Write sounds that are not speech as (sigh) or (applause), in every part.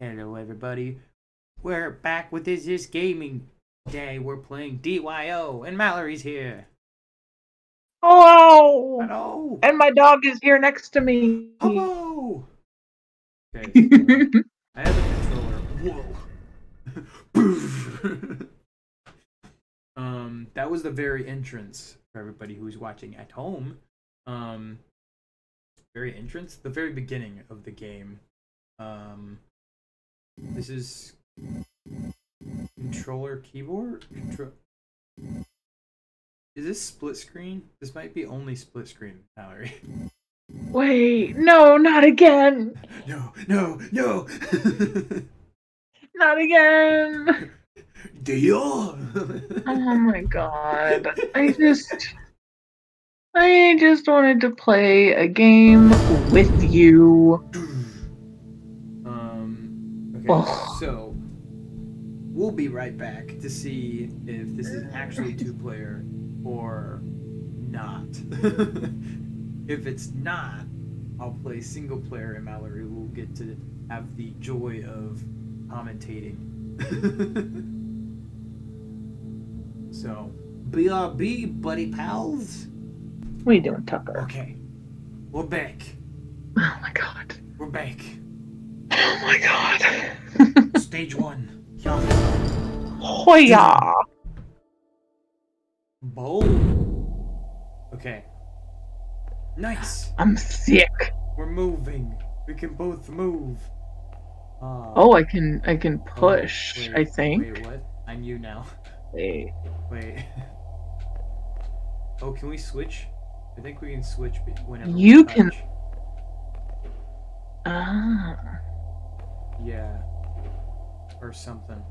Hello, everybody. We're back with this this gaming day. We're playing DYO, and Mallory's here. Hello! Hello. And my dog is here next to me. Hello. (laughs) Okay. so I have a controller. Whoa. (laughs) um, that was the very entrance for everybody who's watching at home. Um, very entrance, the very beginning of the game. Um, this is controller keyboard. Contro- is this split screen? This might be only split screen, Mallory. Wait, no, not again. No, no, no. (laughs) Not again. Deal. Oh my god. I just. I just wanted to play a game with you. (laughs) Ugh. So we'll be right back to see if this is actually two player or not. (laughs) if it's not, I'll play single player, and Mallory will get to have the joy of commentating. (laughs) so, BRB, uh, buddy pals. What are you doing, Tucker? Okay, we're back. Oh my god. We're back. Oh my god. Stage one. Yeah. Hoya! Bowl. Okay. Nice. I'm sick. We're moving. We can both move. Ah. Oh, I can I can Oh, push, wait, I think. Wait, what? I'm you now. Wait. Wait. (laughs) Oh, can we switch? I think we can switch be- whenever we You can- touch. Ah. Yeah. Or something.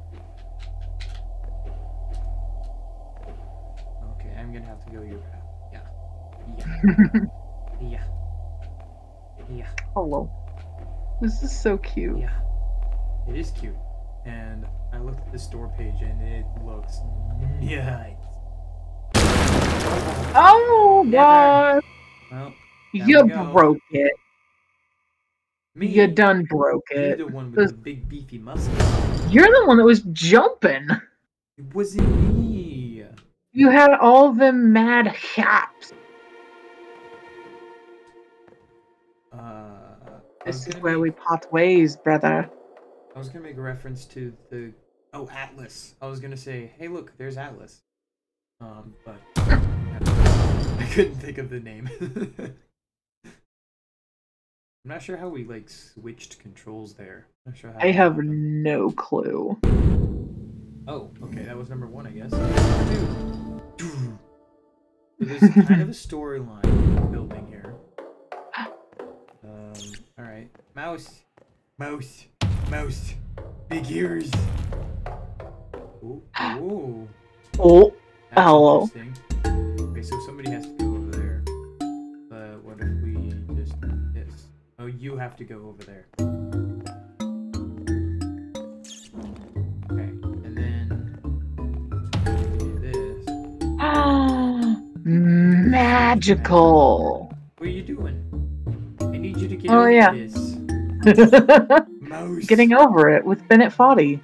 Okay, I'm gonna have to go your path. Yeah. Yeah. (laughs) Yeah. Yeah. Hello. This is so cute. Yeah. It is cute. And I looked at the store page and it looks nice. Oh Never. god! Well, You we broke it. Me. You done broke You're it. the one with the big beefy muscles. You're the one that was jumping. It wasn't me. You had all them mad haps. Uh, This is where we part ways, brother. I was gonna make a reference to the oh Atlas. I was gonna say, hey, look, there's Atlas. Um, but (laughs) I couldn't think of the name. (laughs) I'm not sure how we like switched controls there. I'm Not sure how. I have happened. no clue. Oh, okay, that was number one, I guess. Two. So there's kind of a storyline building here. Um, all right, mouse, mouse, mouse, big ears. Ooh, ooh. Oh, That's Hello. Okay, so somebody has to you have to go over there. Okay, and then we do this. magical. What are you doing? I need you to get Oh, over yeah. this. Mouse. (laughs) Getting over it with Bennett Foddy.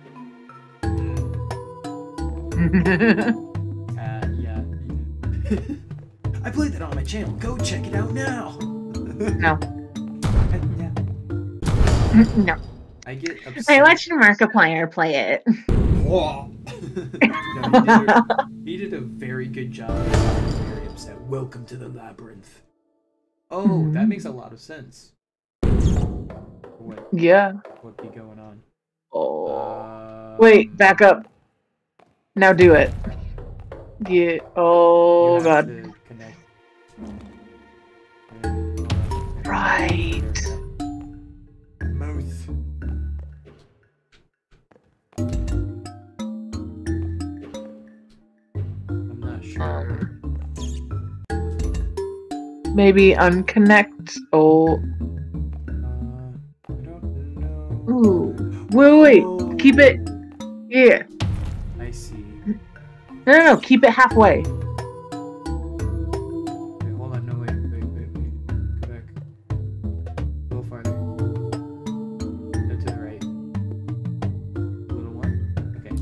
(laughs) Uh, yeah. (laughs) I played that on my channel. Go check it out now. No. Yeah. no. I get upset. I watched Markiplier play it. Whoa. (laughs) no, he, did a, he did a very good job. I was very upset. Welcome to the labyrinth. Oh, that Mhm. makes a lot of sense. What Yeah. what be going on? Oh. Um, Wait, back up. Now do it. Yeah. Oh god. Right. Maybe unconnect or. Ooh. Wait, wait, wait. Keep it. Yeah. I see. No, no, no. Keep it halfway. Wait, hold on. No, wait, wait, wait, wait. Go back. A little farther. No, to the right. Little one. Okay.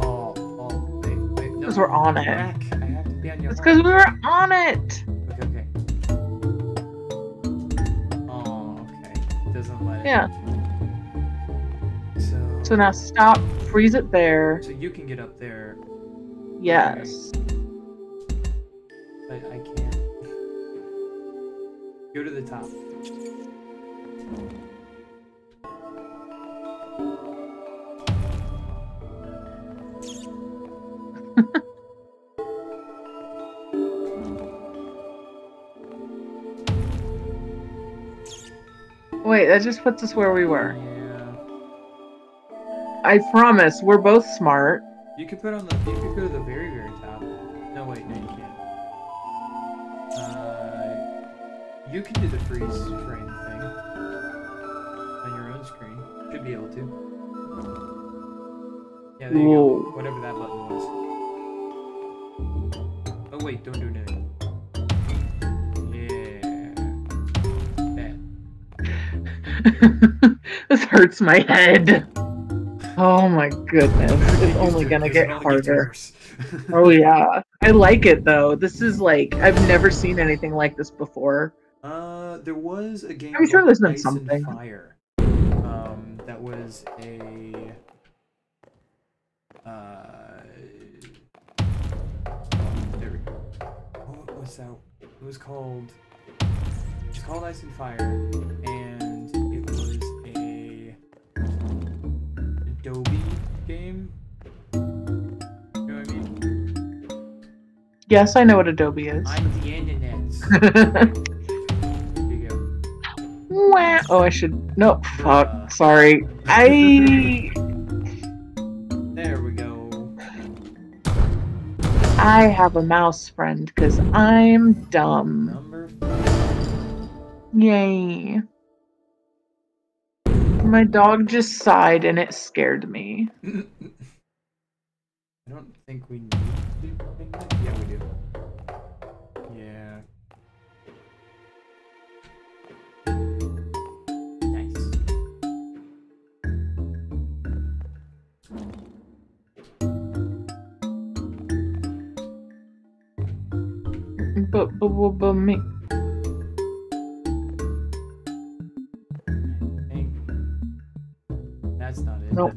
Oh, oh, wait, wait. No. Because we're on it. Back because we were on it. Okay, okay. Oh, okay. Doesn't let it. Yeah. So. So now stop, freeze it there. So you can get up there, Yes. but I can't. Go to the top. Wait, that just puts us where we were. Yeah. I promise, we're both smart. You could put on the. You could go to the very, very top. No, wait, no, you can't. Uh, you can do the freeze frame thing on your own screen. Should be able to. Yeah, there you Whoa. go. Whatever that button was. Oh wait, don't do anything. (laughs) this hurts my head. Oh my goodness. It's only gonna get harder. (laughs) Oh yeah. I like it though. This is like I've never seen anything like this before. Uh, there was a game. I'm sure there's been something. Fire. Um, that was a. Uh, there we go. What was that? It was called. It's called Ice and Fire, and Yes, I know what Adobe is. I'm the internet. (laughs) Oh, I should. No, fuck. Uh, sorry. I (laughs) There we go. I have a mouse friend because I'm dumb. Number five. Yay. My dog just sighed and it scared me. (laughs) I don't think we need to ping that. Yeah, we do. Yeah. Nice. But but but, but me. That's not it. Nope.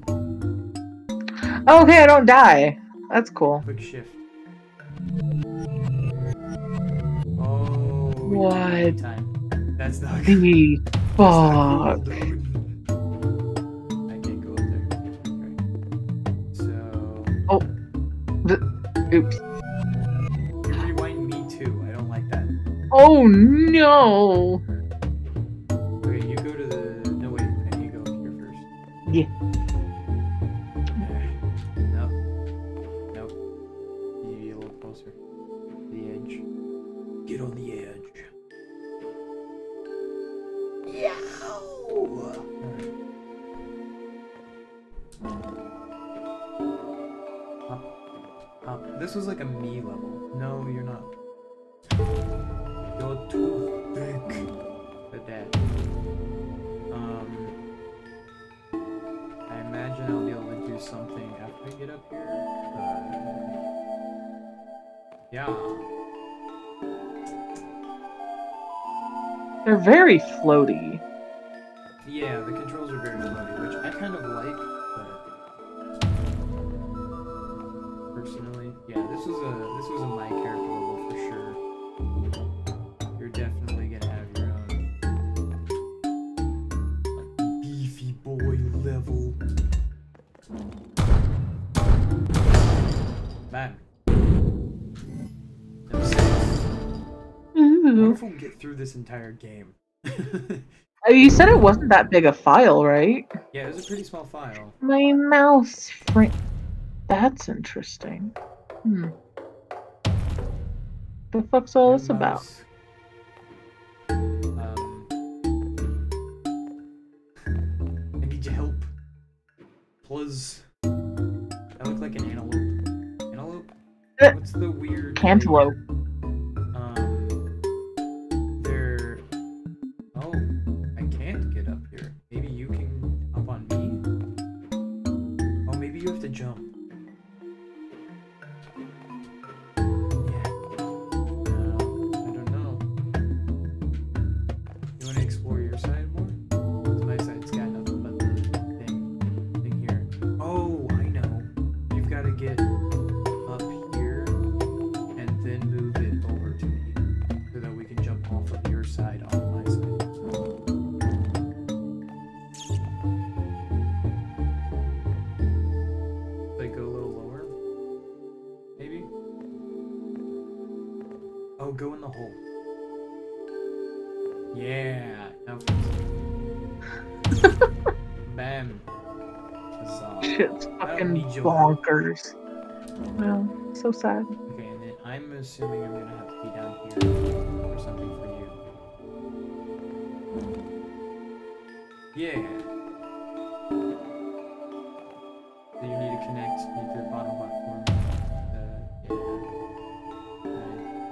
Oh, okay, I don't die. That's cool. Quick shift. Oh. we didn't have any What? Time. That's not good. The That's not fuck. cool, dude. I can't go up there. Oh. Okay. So. Oops. Rewind me too. I don't like that. Oh no. Very floaty. This entire game. (laughs) Oh, you said it wasn't that big a file, right? yeah, it was a pretty small file. My mouse. That's interesting. Hmm. The fuck's all this Your about? Um, I need your help. Please. I look like an antelope. Antelope? Eh. What's the weird? Cantaloupe. Um, bonkers. Well, so sad. Okay, and then I'm assuming I'm gonna have to be down here or something for you. Yeah. So you need to connect to the bottom platform. Uh, yeah.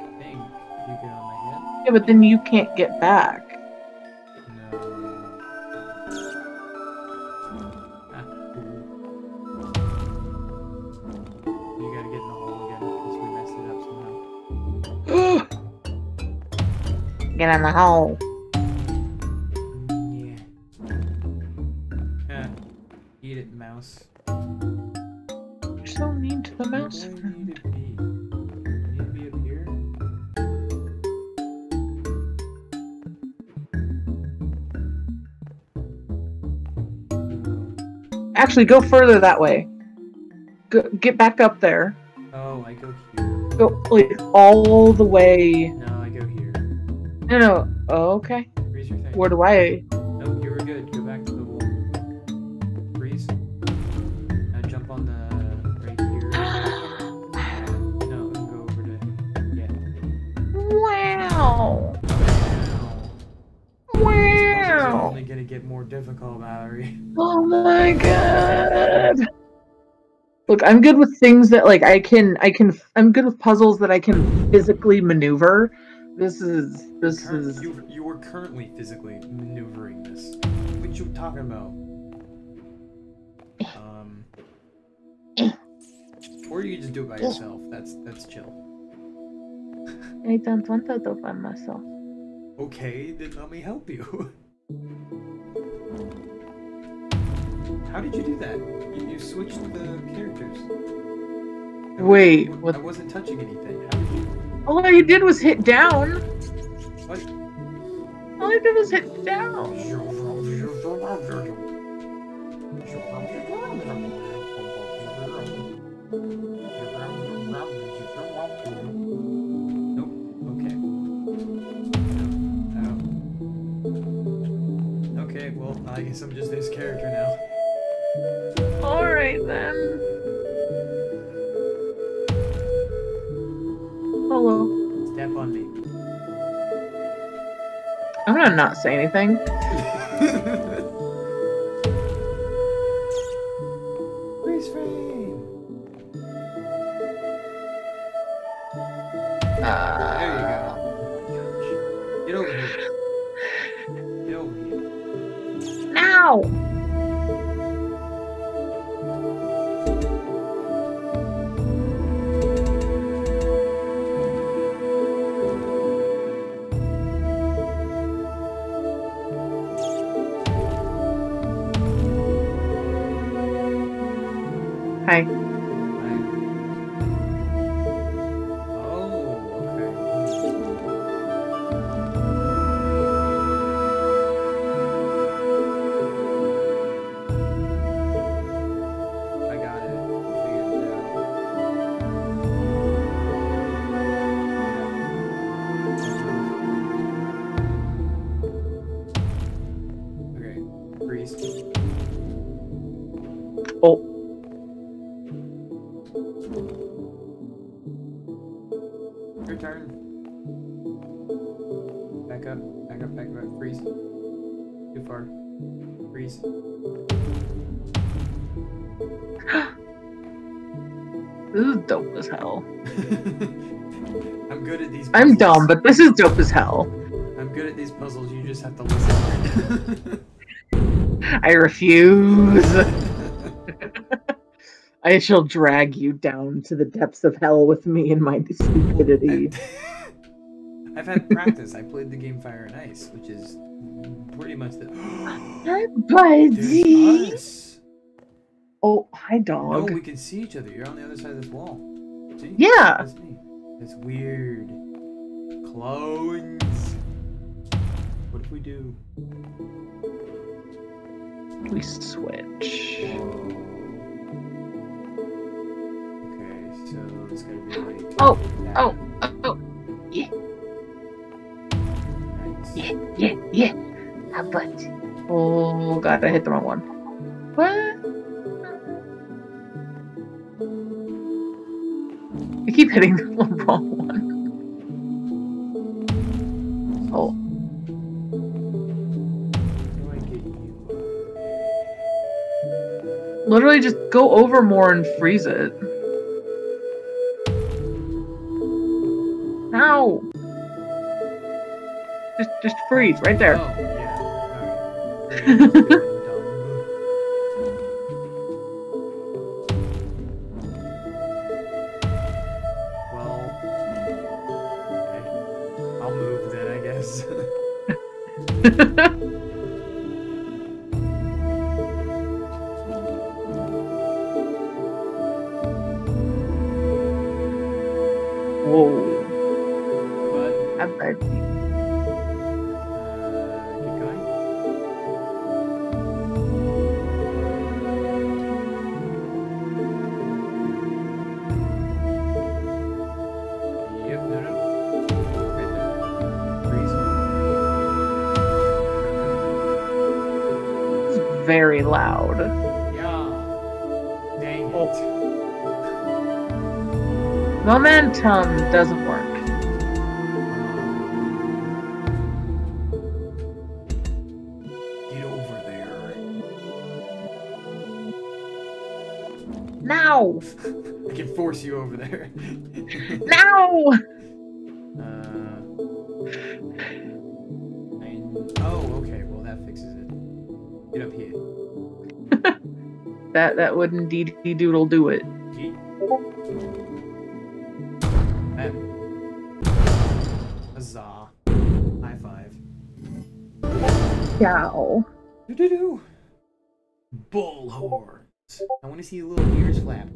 I think you get on my head. Yeah, but then you can't get back. Get in the hole. Yeah. Ah, eat it, mouse. You're so mean to the Where mouse. do I need to be? I need to be up here? Actually, go further that way. Go, get back up there. Oh, I go here. Go like all the way. No, I go here. No, no. Oh, okay. Freeze your thing. Where do I? Nope, you were good. Go back to the wall. Freeze. Now jump on the right here. (gasps) No, go over to yeah. wow. Wow. It's Wow. only gonna get more difficult, Mallory. (laughs) Oh my god. Look, I'm good with things that like I can I can I'm good with puzzles that I can physically maneuver. This is this Current- is you you are currently physically maneuvering this. What you talking about? Um. Or you just do it by yourself. That's that's chill. I don't want to do by myself. Okay, then let me help you. How did you do that? You, you switched the characters. I Wait, wasn't- what- I wasn't touching anything. How did you? All I did was hit down. What? All I did was hit down. Nope. Okay. Okay, well, I guess I'm just this character now. Alright then. I'm gonna not say anything. (laughs) dumb, but this is dope as hell. I'm good at these puzzles. You just have to listen. (laughs) I refuse. (laughs) I shall drag you down to the depths of hell with me and my stupidity. (laughs) I've had practice. I played the game Fire and Ice, which is pretty much the. (gasps) Buddy. Oh, hi, No, dog. we can see each other. You're on the other side of this wall. See? Yeah. That's me. That's weird. Clones. What if we do? We switch. Okay, so it's gonna be like. Oh, oh, that. oh, oh, yeah. Nice. Yeah, yeah, yeah. Ah, How about? Oh god, I hit the wrong one. What? I keep hitting the (laughs) wrong literally just go over more and freeze it. No. Just, just freeze right Oh, there. yeah. Alright. Well, okay. I'll move then, I guess. (laughs) (laughs) Momentum doesn't work. Get over there. Now! I can force you over there. (laughs) Now! uh, I- oh, okay. Well, that fixes it. Get up here. (laughs) That that would indeed doodle do it. Want to see the little ears flap.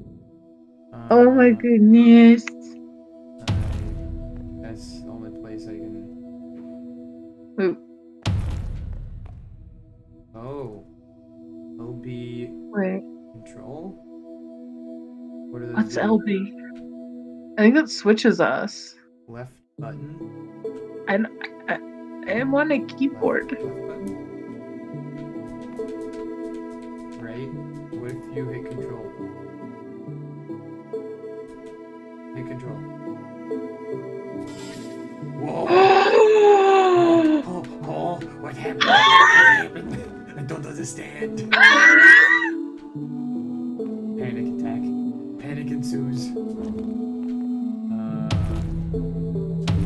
Oh my goodness. uh, that's the only place I can. Ooh. Oh. LB Wait, control. What are those? what's do? LB? I think that switches us. Left button. I, I, I'm on a keyboard. Left button. You hit control? Hit control. Whoa. (gasps) Oh, oh, what happened? What happened? I don't understand. Panic attack. Panic ensues. Uh,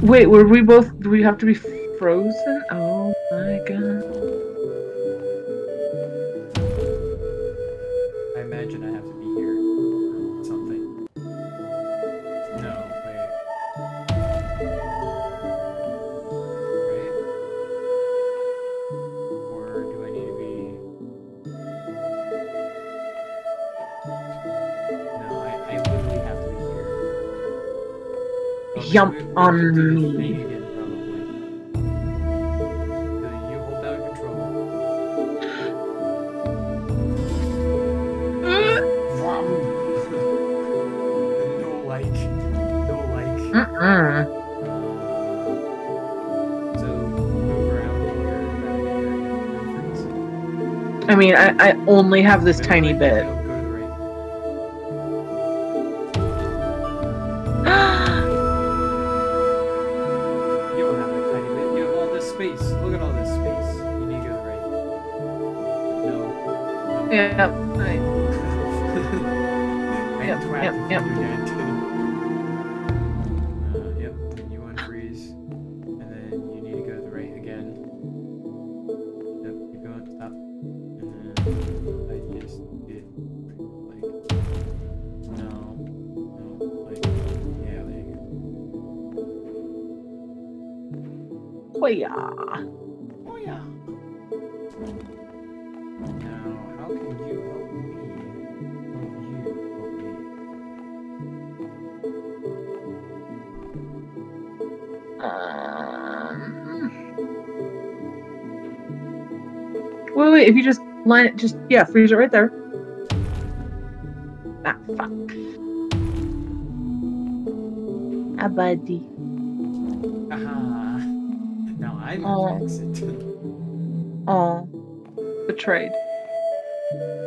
Wait, were we both? Do we have to be frozen? Oh my god. Here. and freeze. I mean, I, I only have this tiny bit. Um, wait, wait. If you just line it, just yeah, freeze it right there. Ah, fuck. Ah, buddy. Haha. Now I'm Oh. the. (laughs) Oh, betrayed.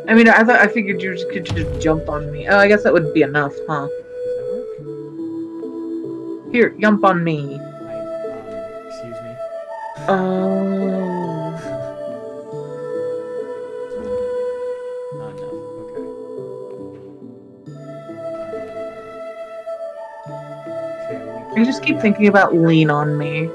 I mean, I thought I figured you could just jump on me. Oh, I guess that would be enough, huh? Does that work? Here, jump on me. Oh. Not enough. Okay. Okay. I just keep thinking about lean on me.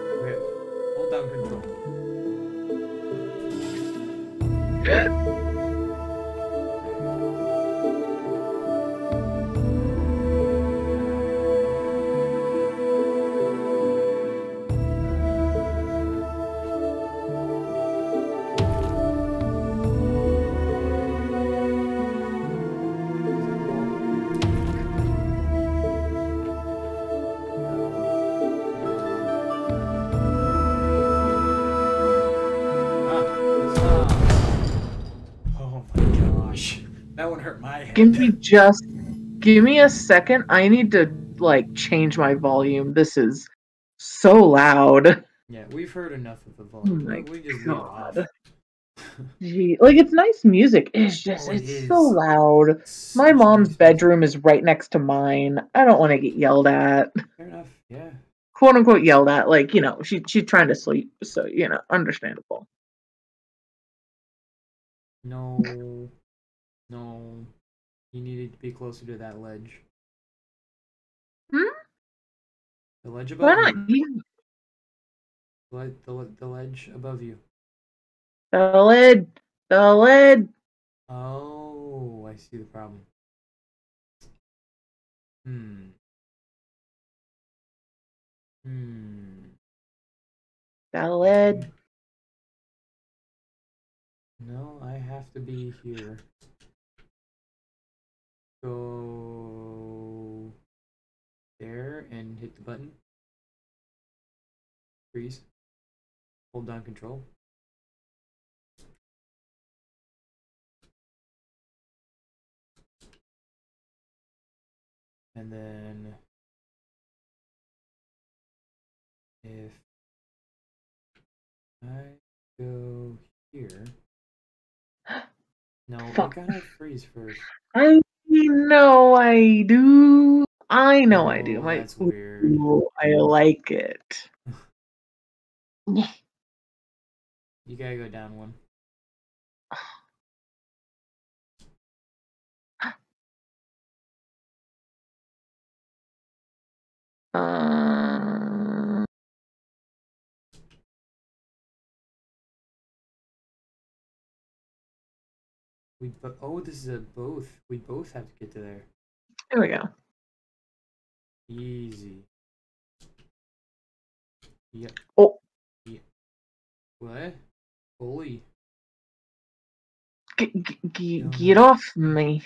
Just give me a second. I need to like change my volume. This is so loud. Yeah, we've heard enough of the Oh volume. my we just leave it off. god. (laughs) Gee, like it's nice music. It's oh, just Oh, it it's so is. loud. My mom's bedroom is right next to mine. I don't want to get yelled at. Fair enough. Yeah. Quote unquote yelled at. Like, you know, she she's trying to sleep, so you know, understandable. No. (laughs) No. You needed to be closer to that ledge. Hmm? The ledge above Why you. not? The, the, the ledge above you. The lid. The lid. Oh, I see the problem. Hmm. Hmm. The lid. No, I have to be here. Go there and hit the button. Freeze. Hold down control. And then if I go here. (gasps) No, Fuck. we gotta freeze first. I know I do. I know I do. Oh, My that's weird. Ooh, I like it. (laughs) You gotta go down one. (gasps) Uh, We bo- oh, this is a both. We both have to get to there. there we go. Easy. Yep. Oh. Yep. What? Holy. Get, get, get, No, get off me.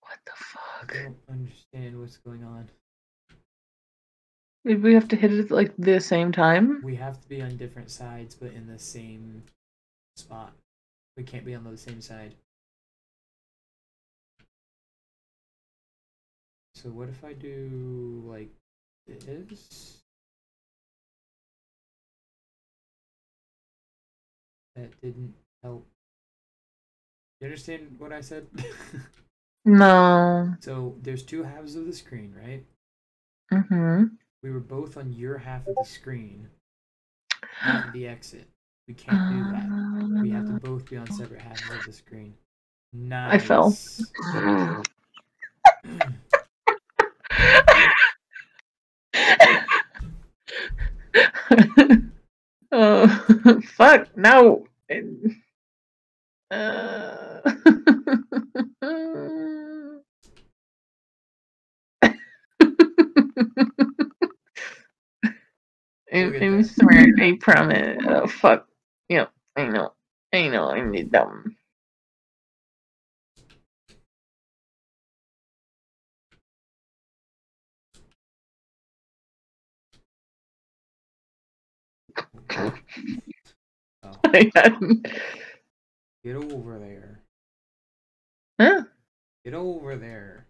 What the fuck? I don't understand what's going on. We have to hit it at like the same time? We have to be on different sides, but in the same spot. We can't be on the same side. So what if I do like this? That didn't help. You understand what I said? (laughs) No. so there's two halves of the screen, right? Mm-hmm. We were both on your half of the screen, not the exit. We can't do that. We have to both be on separate halves of the screen. Nice. I fell. (laughs) oh, (laughs) fuck, no. Uh, (laughs) I, Look at I'm that. smart, I promise. Oh, fuck. Yep, I know. I know, I need them. Oh, get over there. Huh? Get over there.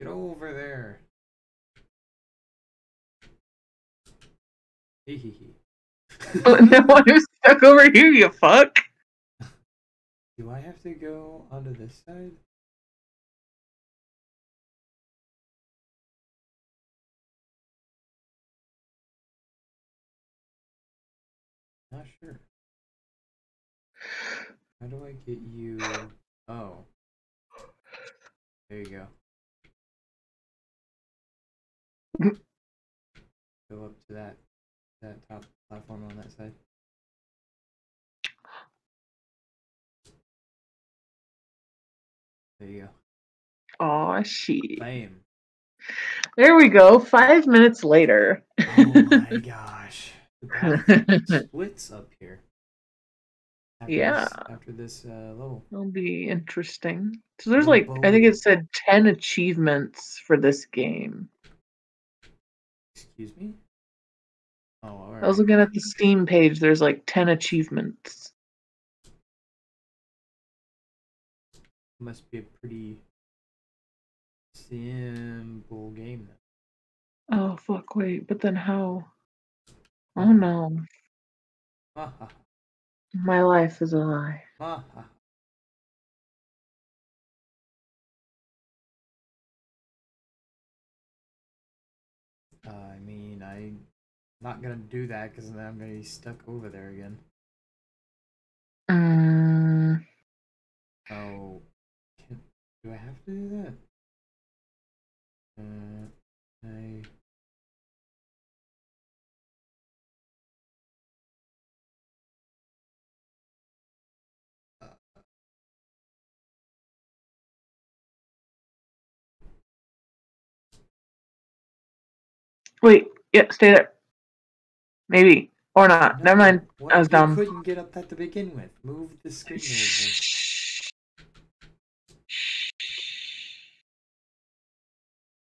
Get over there. Hee hee hee. Oh, (laughs) no, I'm stuck over here, you fuck. Do I have to go onto this side? Not sure. How do I get you? Oh. There you go. (laughs) Go up to that that top platform on that side. There you go. Aw, shit. Bam. There we go. Five minutes later. Oh my (laughs) gosh. Splits up here. After Yeah. This, after this uh, level. That'll be interesting. So there's like, I think it said 10 achievements for this game. Excuse me? Oh, alright. I was looking at the Steam page. There's like 10 achievements. Must be a pretty simple game then. Oh, fuck, wait. But then how? Oh no. My life is a lie. I mean, I'm not gonna do that because then I'm gonna be stuck over there again. Mm, Oh, can, do I have to do that? Uh, I. wait, yeah, stay there. Maybe. Or not. Never mind. What? I was you dumb. couldn't get up that to begin with. Move the screen.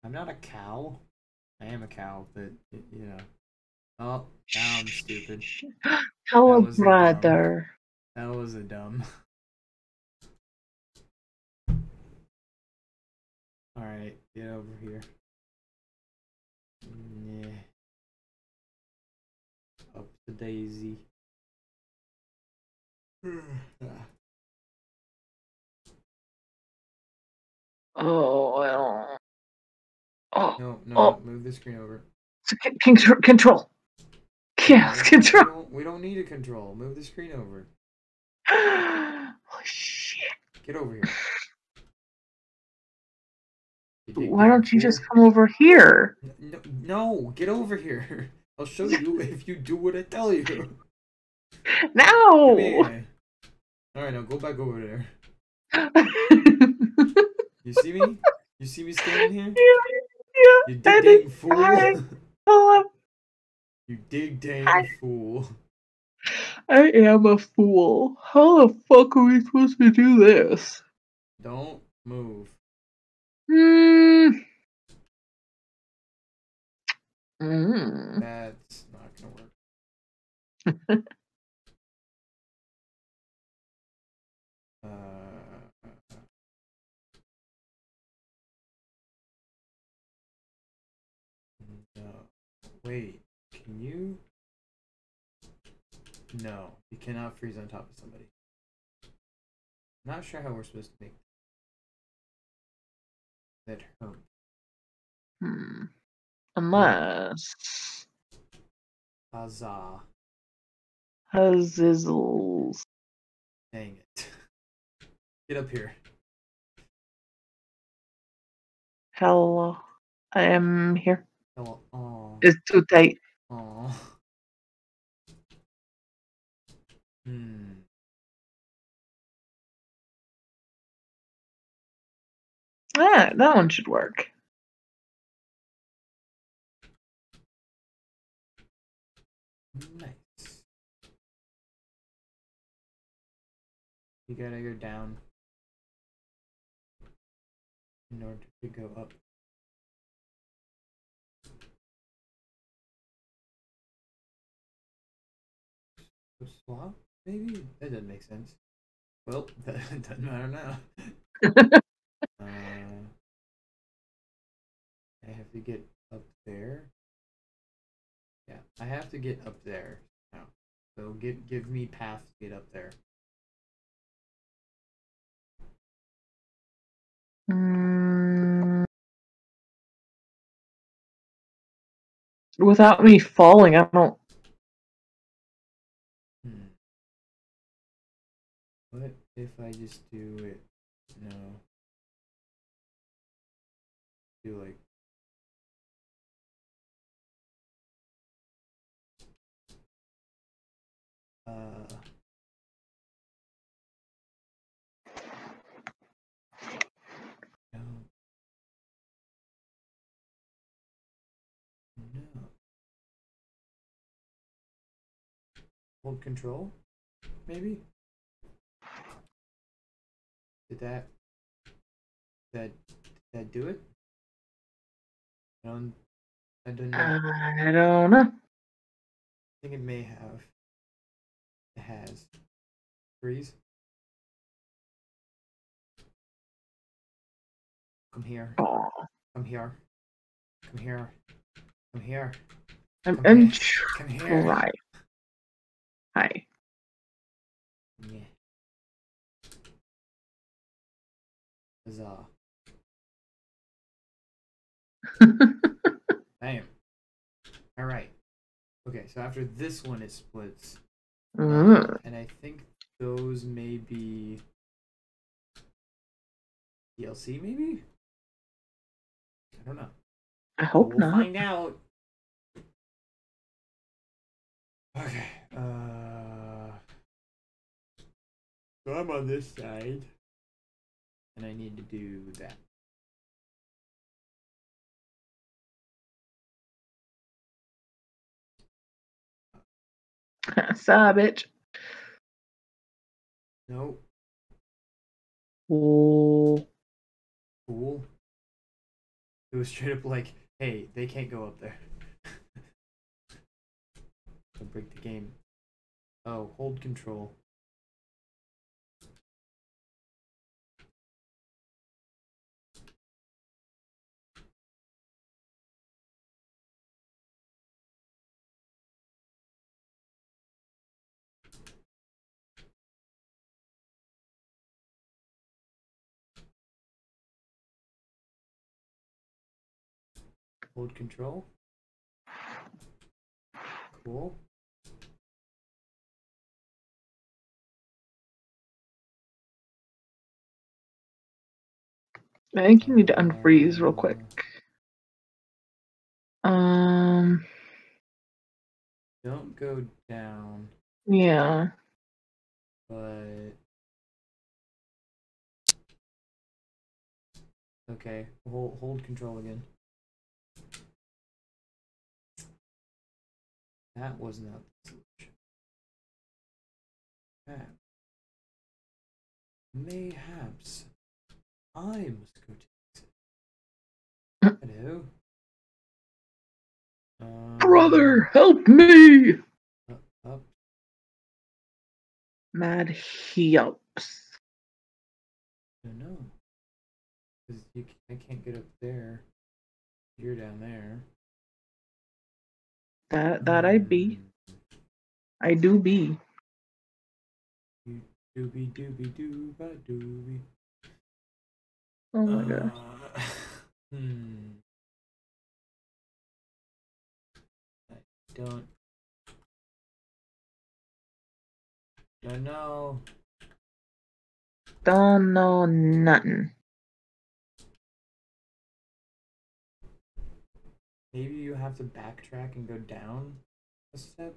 I'm not a cow. I am a cow, but you know. Oh, now I'm stupid. (gasps) Hello, That was a dumb- brother. That was a dumb. (laughs) Alright, get over here. Mm, yeah. The daisy. (sighs) Oh, don't. Oh, No, no, Oh. move the screen over. control. control. Yeah, We control. don't, we don't need a control. Move the screen over. (gasps) oh, shit. Get over here. Why don't you just come over here? No, no, get over here. (laughs) I'll show you (laughs) if you do what I tell you. (laughs) No! Alright, now go back over there. You see me? You see me standing here? (laughs) yeah, yeah You dig dang fool. I- you dig dang I- fool. I am a fool. How the fuck are we supposed to do this? Don't move. Hmm. Mm. That's not gonna work. (laughs) uh, no. Wait, can you? No, you cannot freeze on top of somebody. Not sure how we're supposed to make that hurt. Hmm. Unless. Huzzah. Huzzles. Dang it. (laughs) Get up here. Hello. I am here. Hello. Aw. It's too tight. Aw. Hmm. Ah, that one should work. You gotta go down in order to go up. So Swap? Maybe? That doesn't make sense. Well, (laughs) that doesn't matter now. (laughs) uh, I have to get up there. Yeah, I have to get up there now. So give give me path to get up there. Without me falling, I don't. Hmm. What if I just do it? No. Do like. Uh. No. No. Hold control? Maybe? Did that that did that do it? I don't I don't know. I don't know. I think it may have. It has. Freeze. Come here. Aw, Come here. Come here. Come here. I'm, I'm here. Come here. Hi. Yeah. Huzzah. (laughs) Bam. Alright. Okay, so after this one it splits. Mm. and I think those may be DLC maybe? I don't know. I hope we'll not. find out. Okay. Uh, so I'm on this side, and I need to do that. Savage. Nope. Oh. Cool. It was straight up like, hey, they can't go up there. (laughs) I'll break the game. Oh, hold control. Hold control. Cool. I think you need to unfreeze real quick. Um. Don't go down, Yeah. but okay. Hold hold control again. That was not the solution. Mayhaps I must go to exit. Hello. Um, Brother, help me! Up, up. Mad helps. don't know. Because you, I can't get up there. You're down there. That that I be. I do be. You doobie doobie doo ba doobie. Oh my god. Uh, (laughs) hmm. I don't. Don't know. Don't know nothing. Maybe you have to backtrack and go down a step.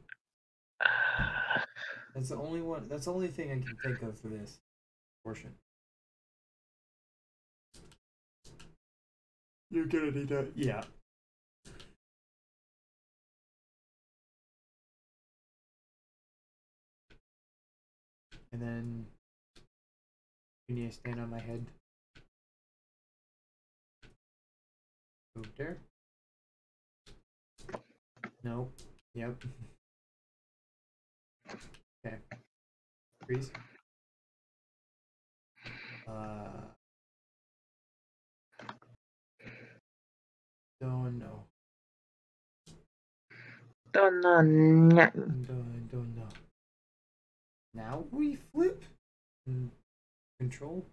(sighs) That's the only one. That's the only thing I can think of for this portion. You're gonna need that. Yeah. And then you need to stand on my head. Go there. Nope. Yep. (laughs) Okay. Freeze. Uh. Don't know. Don't know nothing. Don't, don't know. Now we flip. Mm, Control.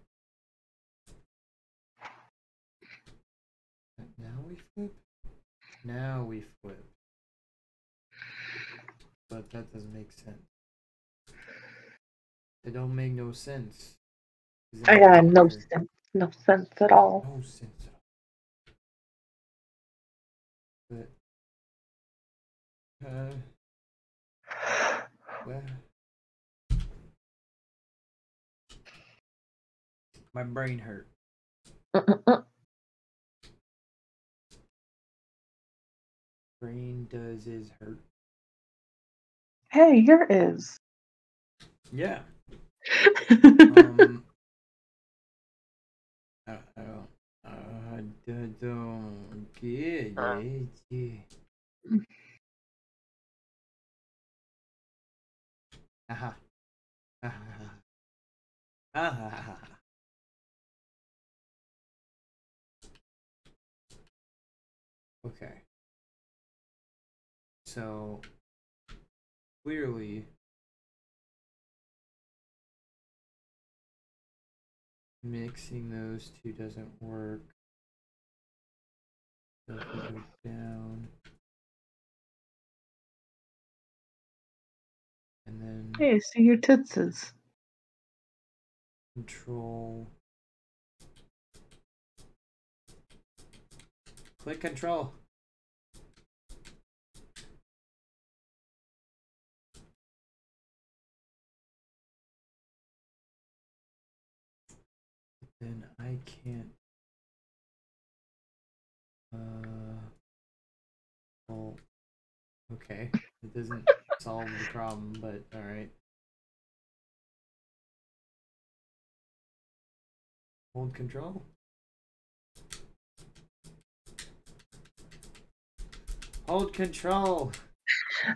Now we flip. Now we flip. But that doesn't make sense. It don't make no sense. I got no sense, no sense at all. No sense uh (sighs) my brain hurt. Brain does is hurt. hey, here is. Yeah. Um (laughs) I, I don't I don't- don't get Uh. it. Aha. Aha. Okay. So clearly mixing those two doesn't work. Down and then Hey, see your titses. control. Click control. Then I can't uh well okay it doesn't solve the problem but all right hold control. Hold control.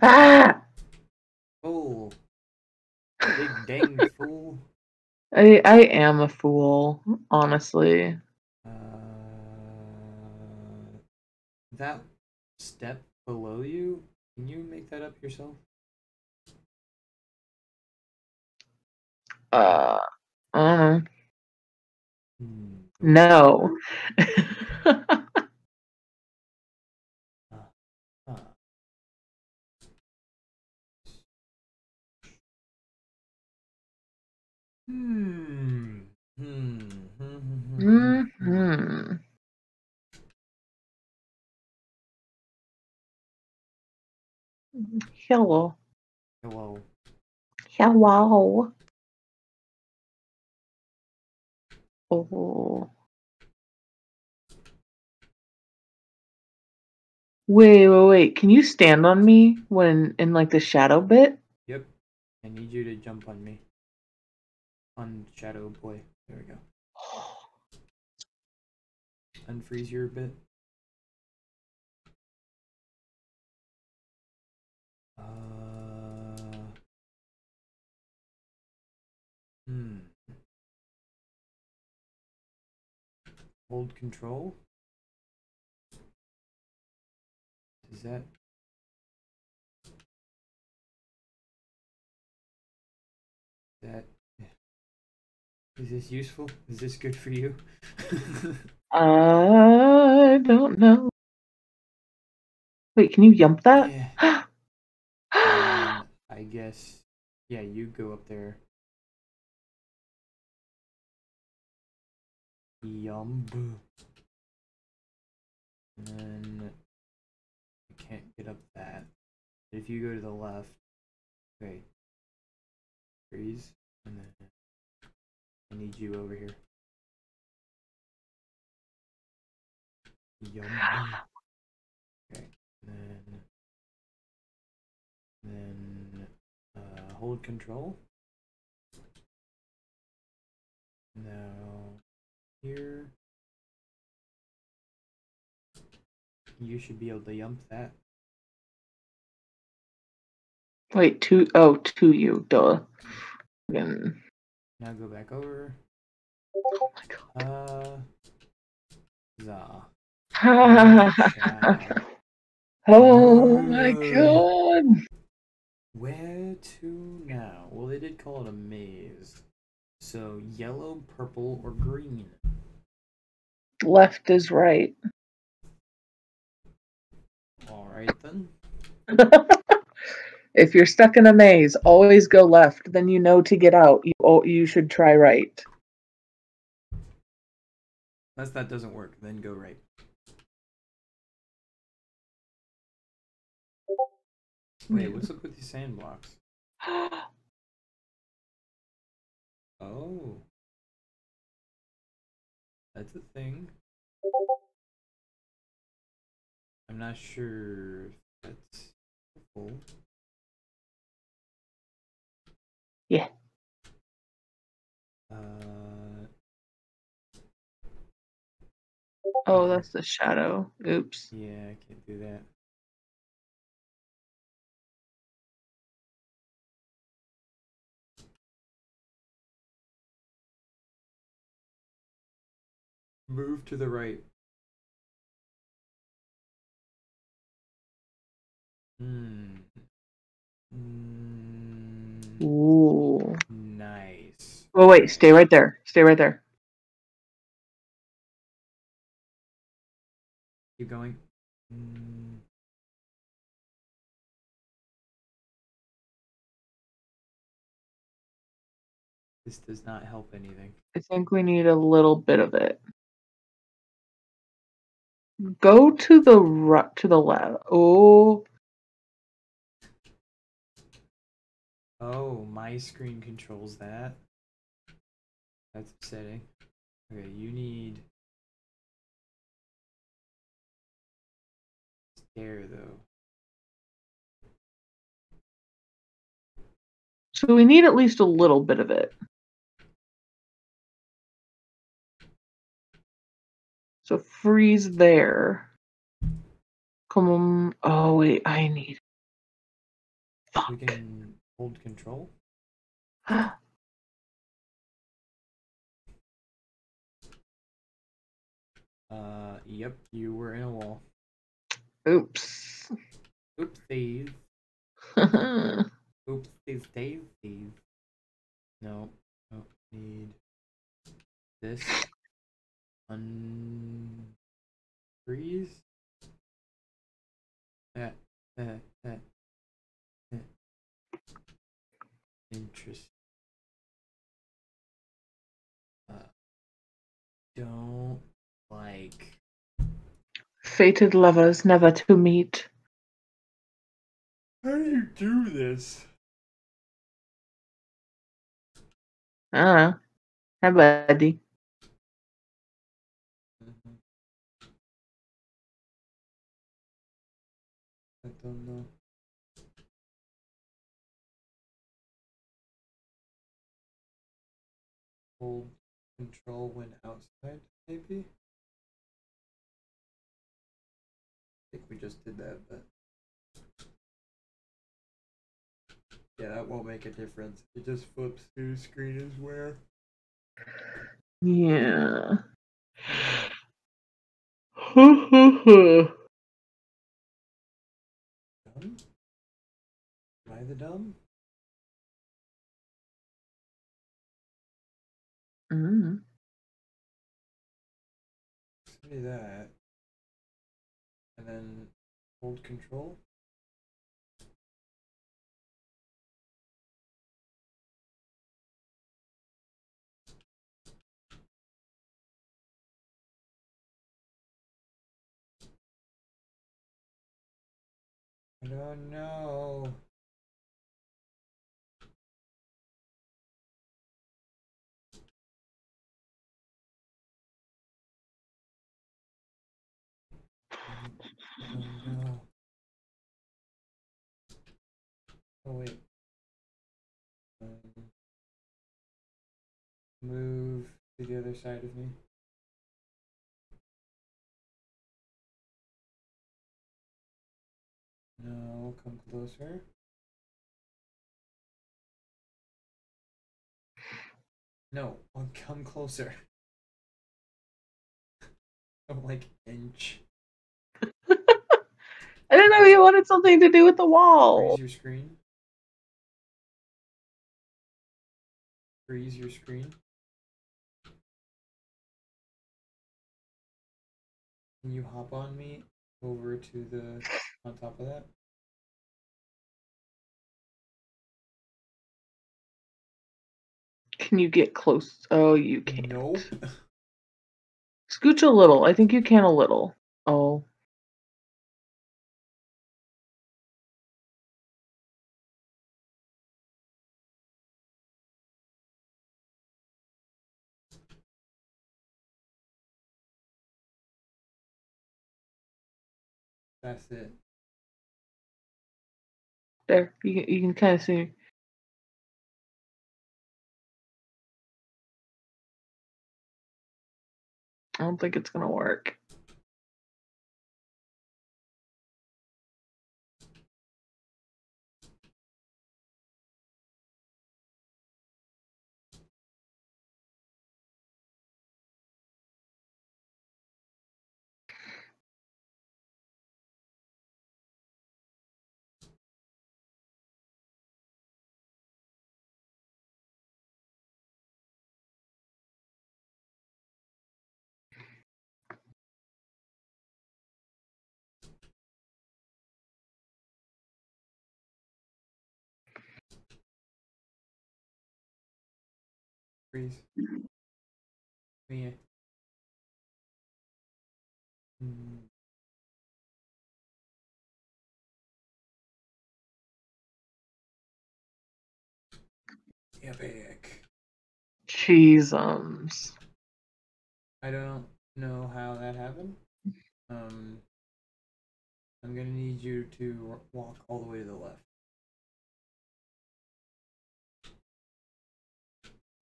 Ah! (laughs) fool. Big dang fool. I I am a fool, honestly. Uh, that step below you, can you make that up yourself? Uh, I don't know. Hmm. No. (laughs) Hmm. hmm, Hello. Hello. Hello. Oh. Wait, wait, wait. Can you stand on me when in like the shadow bit? Yep. I need you to jump on me. On Shadow Boy. There we go. (gasps) Unfreeze your bit. Uh. Hmm. Hold control. Is that? That. Is this useful? Is this good for you? (laughs) I don't know. Wait, can you jump that? yeah. (gasps) (gasps) I guess. Yeah, you go up there. Yum. And then I can't get up that. If you go to the left, wait, freeze, and then I need you over here. Yum. Okay, and then then uh, hold control. Now here you should be able to yump that. Wait, to oh to you, duh. Now go back over. Oh my Uh, za. (laughs) god. Sha. Oh my Uh. god. Where to now? Well, they did call it a maze. So yellow, purple, or green? Left is right. All right then. (laughs) if you're stuck in a maze, always go left. Then you know to get out. You oh, you should try right. Unless that doesn't work, then go right. Wait, what's up with these sand blocks? (gasps) Oh. That's a thing. I'm not sure if that's full. Yeah. Uh, oh, that's the shadow. Oops. yeah, I can't do that. Move to the right. Hmm. Mm, Ooh. nice. Oh wait, stay right there. Stay right there. Keep going. Mm, this does not help anything. I think we need a little bit of it. Go to the right, to the left. Oh, Oh, my screen controls that. That's upsetting. Okay, you need stair though. so we need at least a little bit of it. So freeze there. Come on. Oh wait, I need. Fuck. We can hold control. (gasps) Uh, yep, you were in a wall. Oops. Oopsies. (laughs) Oopsies daisies. No, no, need this. Unfreeze. That, that, that, that. Interesting. Uh, don't like. Fated lovers never to meet. How do you do this? Ah, hi buddy. Don't know. Hold control when outside, maybe? I think we just did that, but. Yeah, that won't make a difference. It just flips whose screen is where. Yeah. (sighs) (laughs) I the dumb? mm. Say that. And then hold control. I don't know. Oh wait. Um, move to the other side of me. No, come closer. No, come closer. (laughs) I'm like inch. (laughs) I didn't know he wanted something to do with the wall. Freeze your screen. Freeze your screen. Can you hop on me over to the on top of that? Can you get close? Oh, you can't. Nope. Scooch a little. I think you can a little. Oh. That's it. There. You can, you can kind of see. I don't think it's gonna work. Freeze. Me. Hmm. Epic. Cheesums. I don't know how that happened. Um, I'm gonna need you to walk all the way to the left.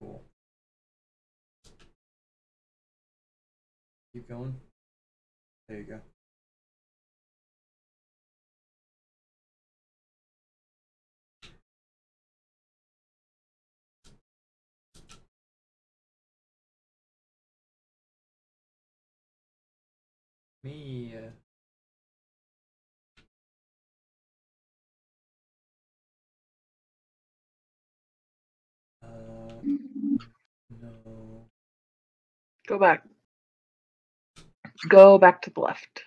Cool. Keep going. There you go. Me. uh, Uh, no. Go back. Go back to the left.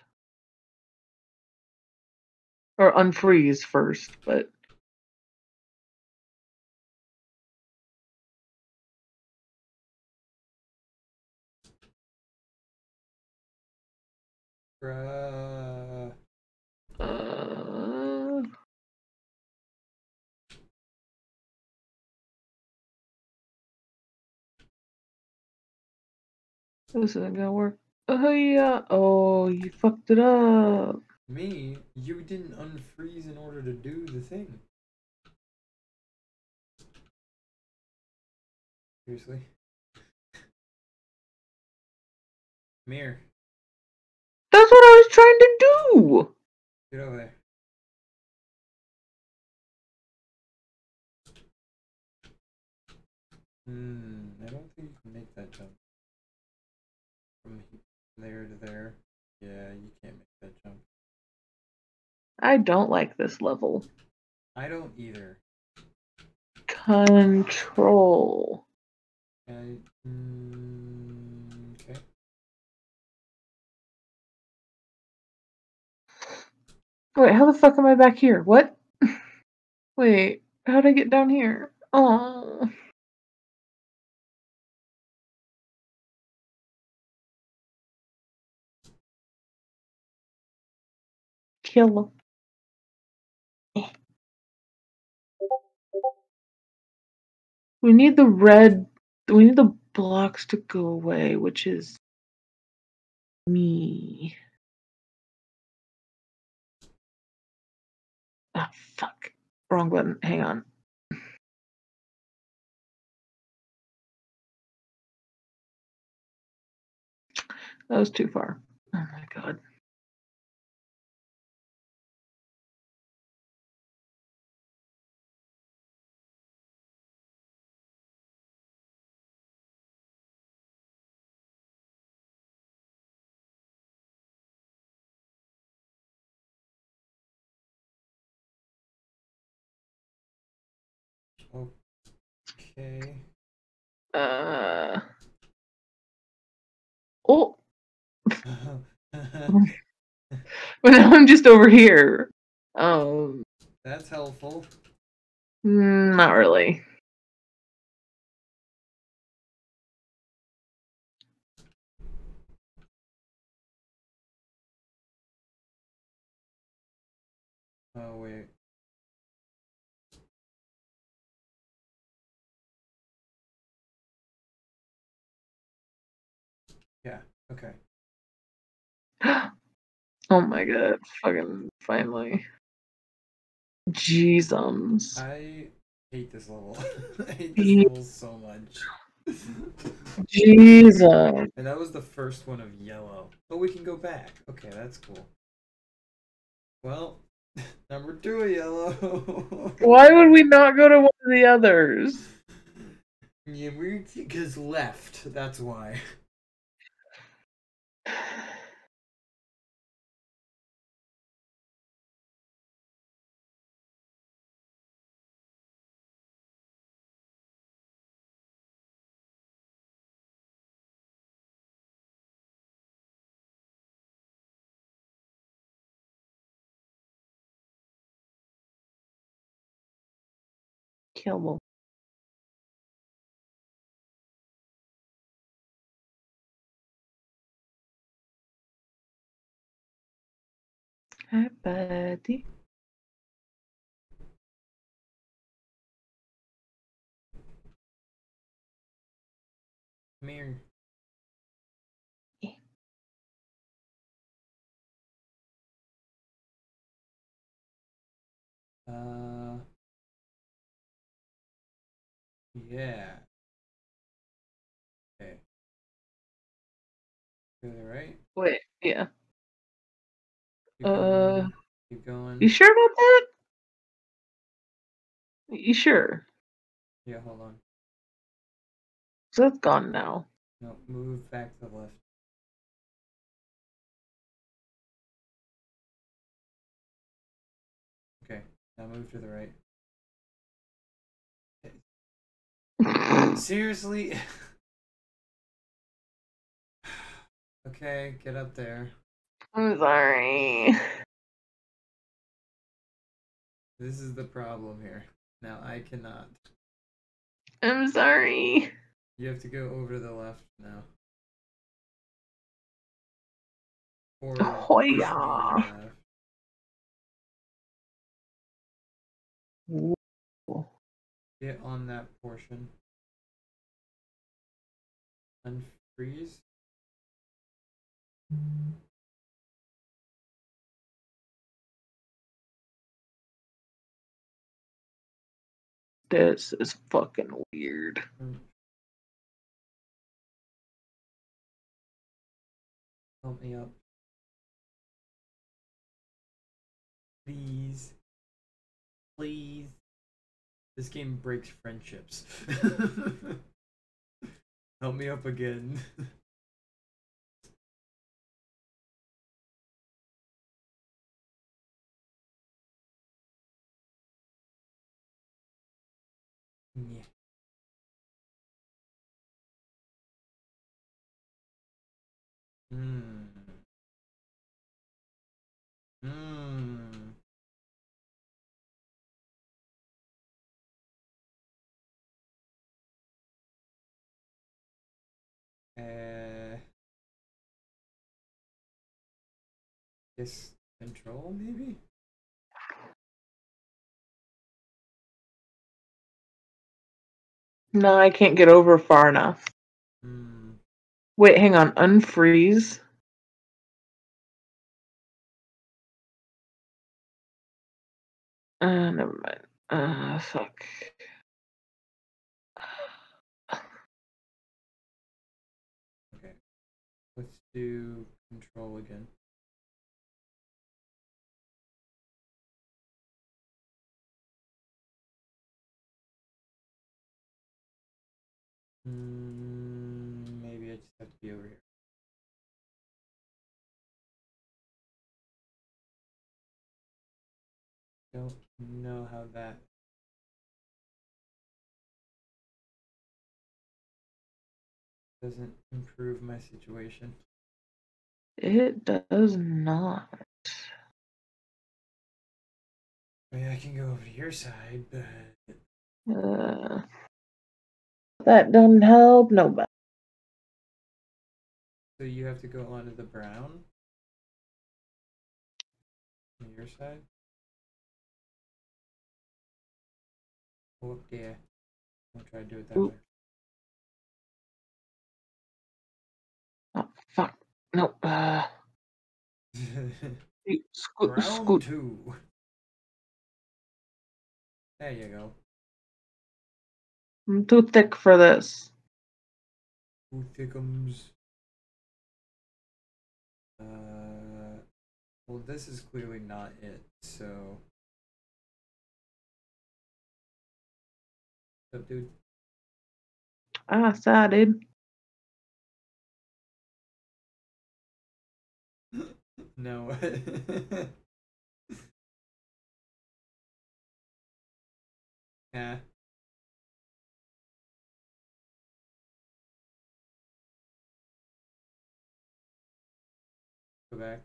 Or unfreeze first, but uh, this isn't gonna work. Oh yeah. Oh, you fucked it up. Me? You didn't unfreeze in order to do the thing. Seriously? Mirror, That's what I was trying to do. get over there. Hmm, there to there. Yeah, you can't make that jump. I don't like this level. I don't either. Control. I, mm, okay. Wait, how the fuck am I back here? What? (laughs) Wait, how'd I get down here? Oh. Kill. We need the red. We need the blocks to go away, which is me. Ah, fuck. Wrong button. Hang on. That was too far. Oh my god. Okay. Uh. Oh, (laughs) (laughs) but now I'm just over here. Um, That's helpful. mm, not really. Oh wait. Okay. (gasps) oh my god! Fucking finally. Jeezums. I hate this level. (laughs) I hate this level so much. (laughs) Jesus. and that was the first one of yellow. But we can go back. Okay, that's cool. Well, (laughs) number two of yellow. Why would we not go to one of the others? Yeah, we because left. That's why. Kill them. Hi, buddy. Come here. Uh. Yeah. Okay. Go to the right. Wait, yeah. Keep Uh. Keep going. You sure about that? You sure? Yeah, hold on. So that's gone now. No, move back to the left. Okay, now move to the right. Seriously? (laughs) okay, get up there. I'm sorry. (laughs) This is the problem here. Now I cannot. I'm sorry. (laughs) You have to go over to the left now. Or Oh, yeah. Get on that portion. Unfreeze. This is fucking weird. Help me up. Please. Please. This game breaks friendships. (laughs) Help me up again. (laughs) Hmm. Hmm. Uh. Guess control maybe. No, I can't get over far enough. Hmm. Wait, hang on. Unfreeze. Uh, never mind. Uh, fuck. Okay. Let's do control again. Mm, maybe I just have to be over here. Don't know how that doesn't improve my situation. It does not. I mean, I can go over to your side, but. Uh that doesn't help nobody. so you have to go onto the brown on your side. Up there. I'll try to do it that Ooh. way. Oh, fuck. No. Uh, (laughs) scoot, Round scoot. two. There you go. I'm too thick for this. Who thickums? Uh, well, this is clearly not it. So, What's up, dude. Ah, sad, dude. No. (laughs) yeah. Back.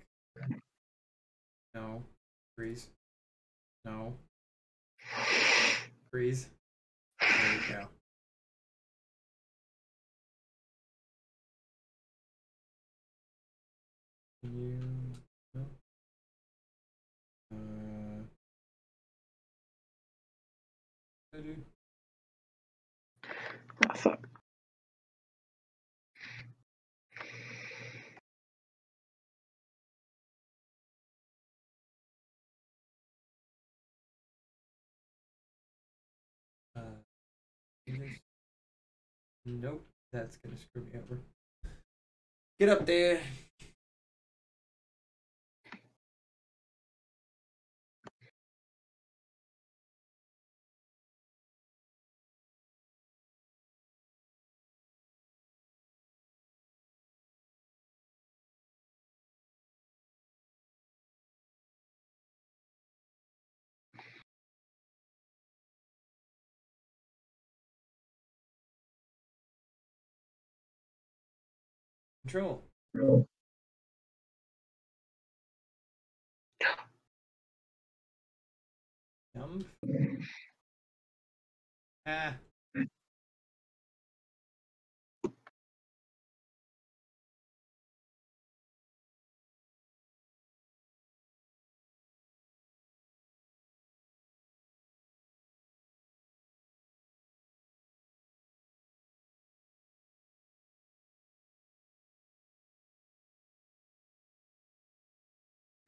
No. Freeze. No. Freeze. There you go. You? No. Uh. I do. Ah, fuck. Nope, that's gonna screw me over. Get up there. Control. Jump. Ah.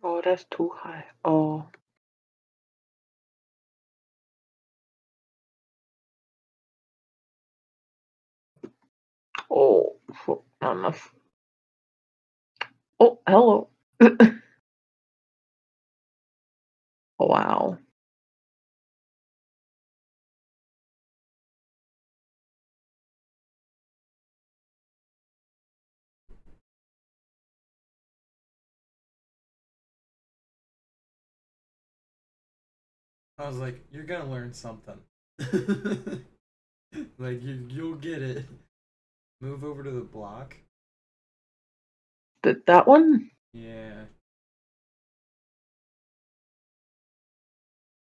Oh, that's too high. Oh. Oh, not enough. Oh, hello. (laughs) wow. I was like, you're gonna learn something. (laughs) like you, you'll get it. Move over to the block. Th- that one? Yeah.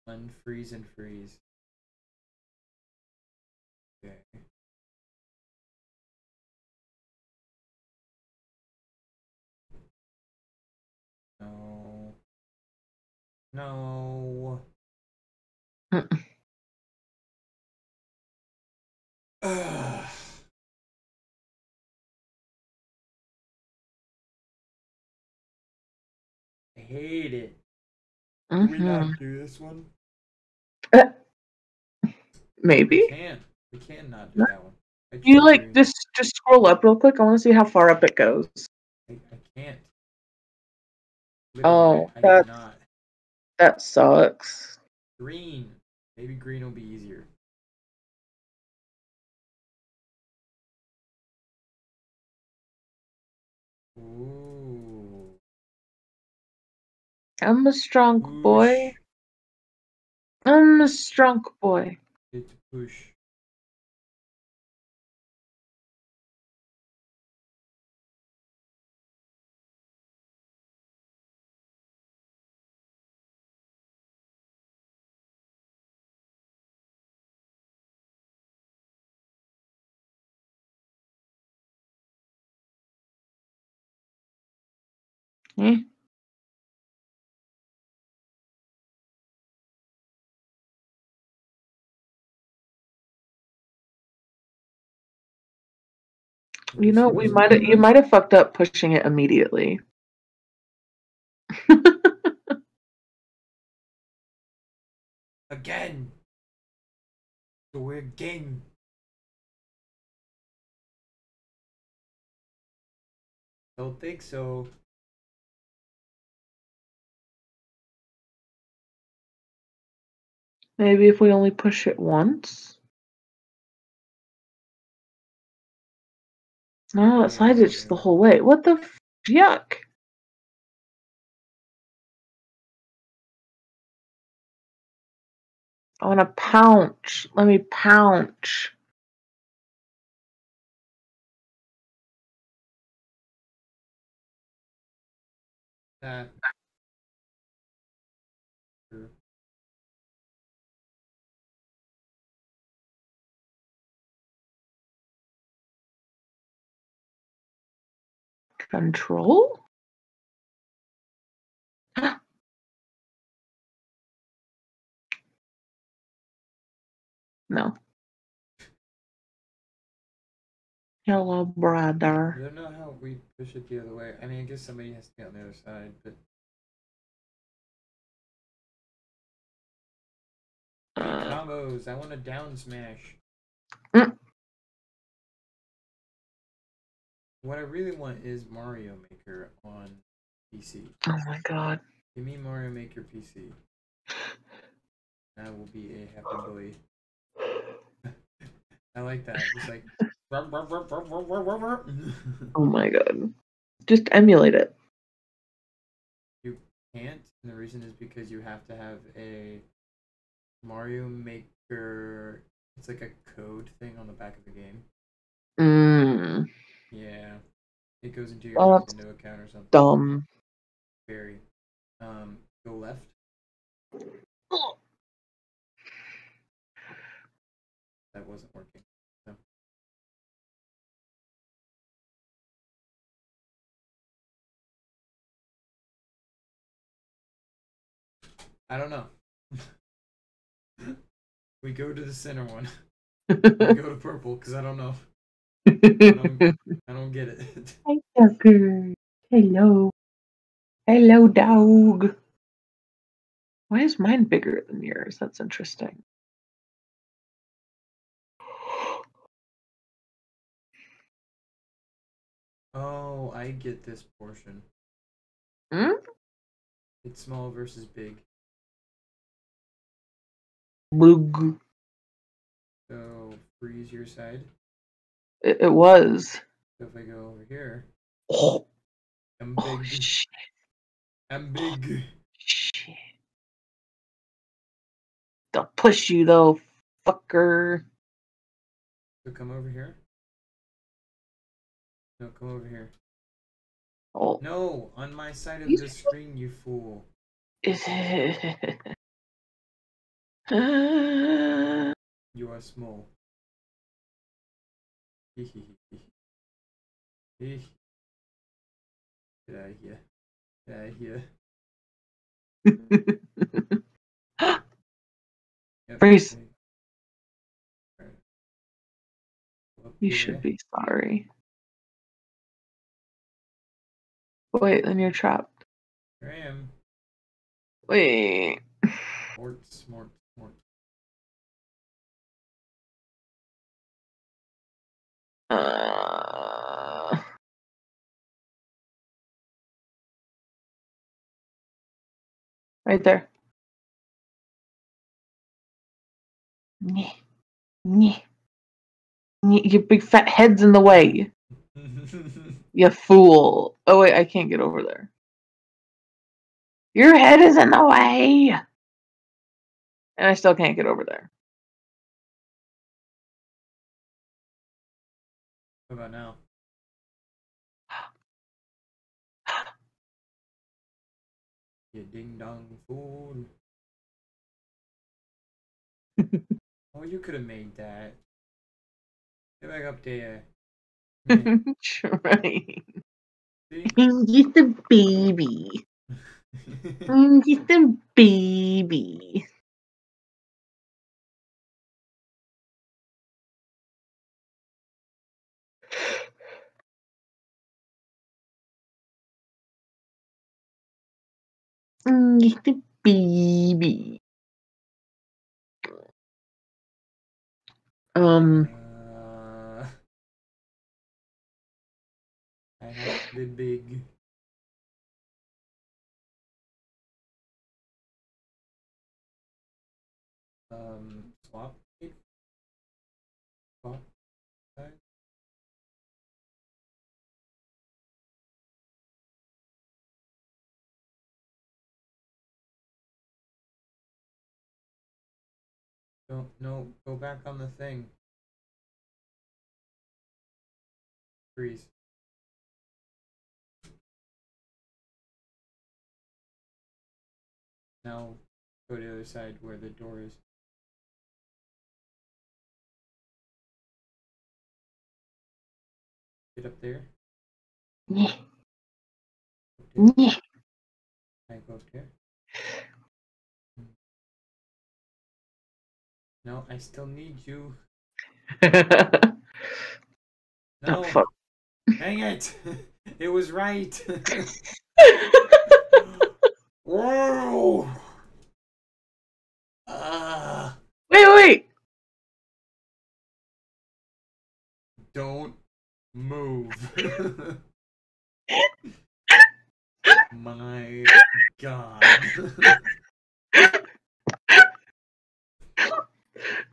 Unfreeze and freeze. Okay. No. No. (sighs) I hate it. Can we not mm-hmm. do this one? Uh, maybe. We can. We can not do that one. I You like agree. just just scroll up real quick. I want to see how far up it goes. I, I can't. Oh, Literally, I that's- cannot. That sucks. Green. Maybe green will be easier. Ooh. I'm a strong boy. I'm a strong boy. Push. Eh? You know, we might have you might have fucked up pushing it immediately. (laughs) Again. The weird game. Don't think so. Maybe if we only push it once. No, it side itches the whole way. What the f- yuck? I want to pounce. Let me pounce. That. Control? No. Hello, brother. I don't know how we push it the other way. I mean, I guess somebody has to be on the other side, but Uh, combos. I want a down smash. Mm. What I really want is Mario Maker on PC. oh my god. Give me Mario Maker PC. I will be a happy boy. (laughs) I like that. It's like. Oh my god. Just emulate it. you can't, and the reason is because you have to have a Mario Maker. It's like a code thing on the back of the game. Mm, Yeah, it goes into your Well, Nintendo account or something. dumb. Very. Um, go left. That wasn't working. No. I don't know. (laughs) we go to the center one. (laughs) We go to purple because I don't know. Don't- (laughs) I don't get it. (laughs) Hi, Tucker. Hello. Hello, dog. Why is mine bigger than yours? That's interesting. oh, I get this portion. Hmm? It's small versus big. Boog. So freeze your side. It, it was. So if I go over here, Oh, I'm oh big. shit. I'm big. shit. They'll push you though, fucker. So come over here. No, come over here. Oh, No, on my side of the screen, you fool. is it? You are small. Get out of here. Get out of here. Yep, Freeze. okay. Alright. Go up you should be sorry. Wait, then you're trapped. Here I am. Wait. Mort, smart, Uh, right there. Nyeh, nyeh, nyeh. Your big fat head's in the way. (laughs) You fool. Oh, wait, I can't get over there. Your head is in the way. And I still can't get over there. What about now? (sighs) You ding dong fool. (laughs) oh, you could have made that. Get back up there. Meh. Trying. I'm just a baby. (laughs) I'm just a baby. I'm a baby. Um, Uh, I have to be big. Um, Don't no. Go back on the thing. Freeze. Now go to the other side where the door is. Get up there. (laughs) yeah, Up there. I go up there. No, I still need you. (laughs) No, oh, fuck. dang it! (laughs) It was right. (laughs) Whoa! Ah! wait, wait. don't move. My God.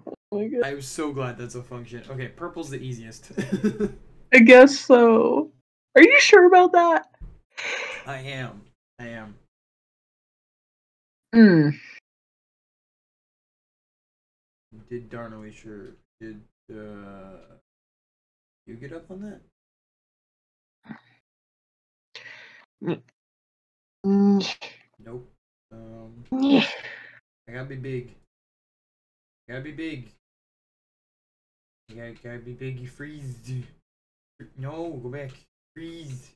Oh my God. I'm so glad that's a function. Okay, purple's the easiest. (laughs) I guess so. Are you sure about that? I am. I am. Hmm. Did darnally sure. Did uh you get up on that? Yeah. Nope. Um Yeah. I gotta be big. Gotta be big. You gotta, gotta be big, you freeze. No, go back. Freeze.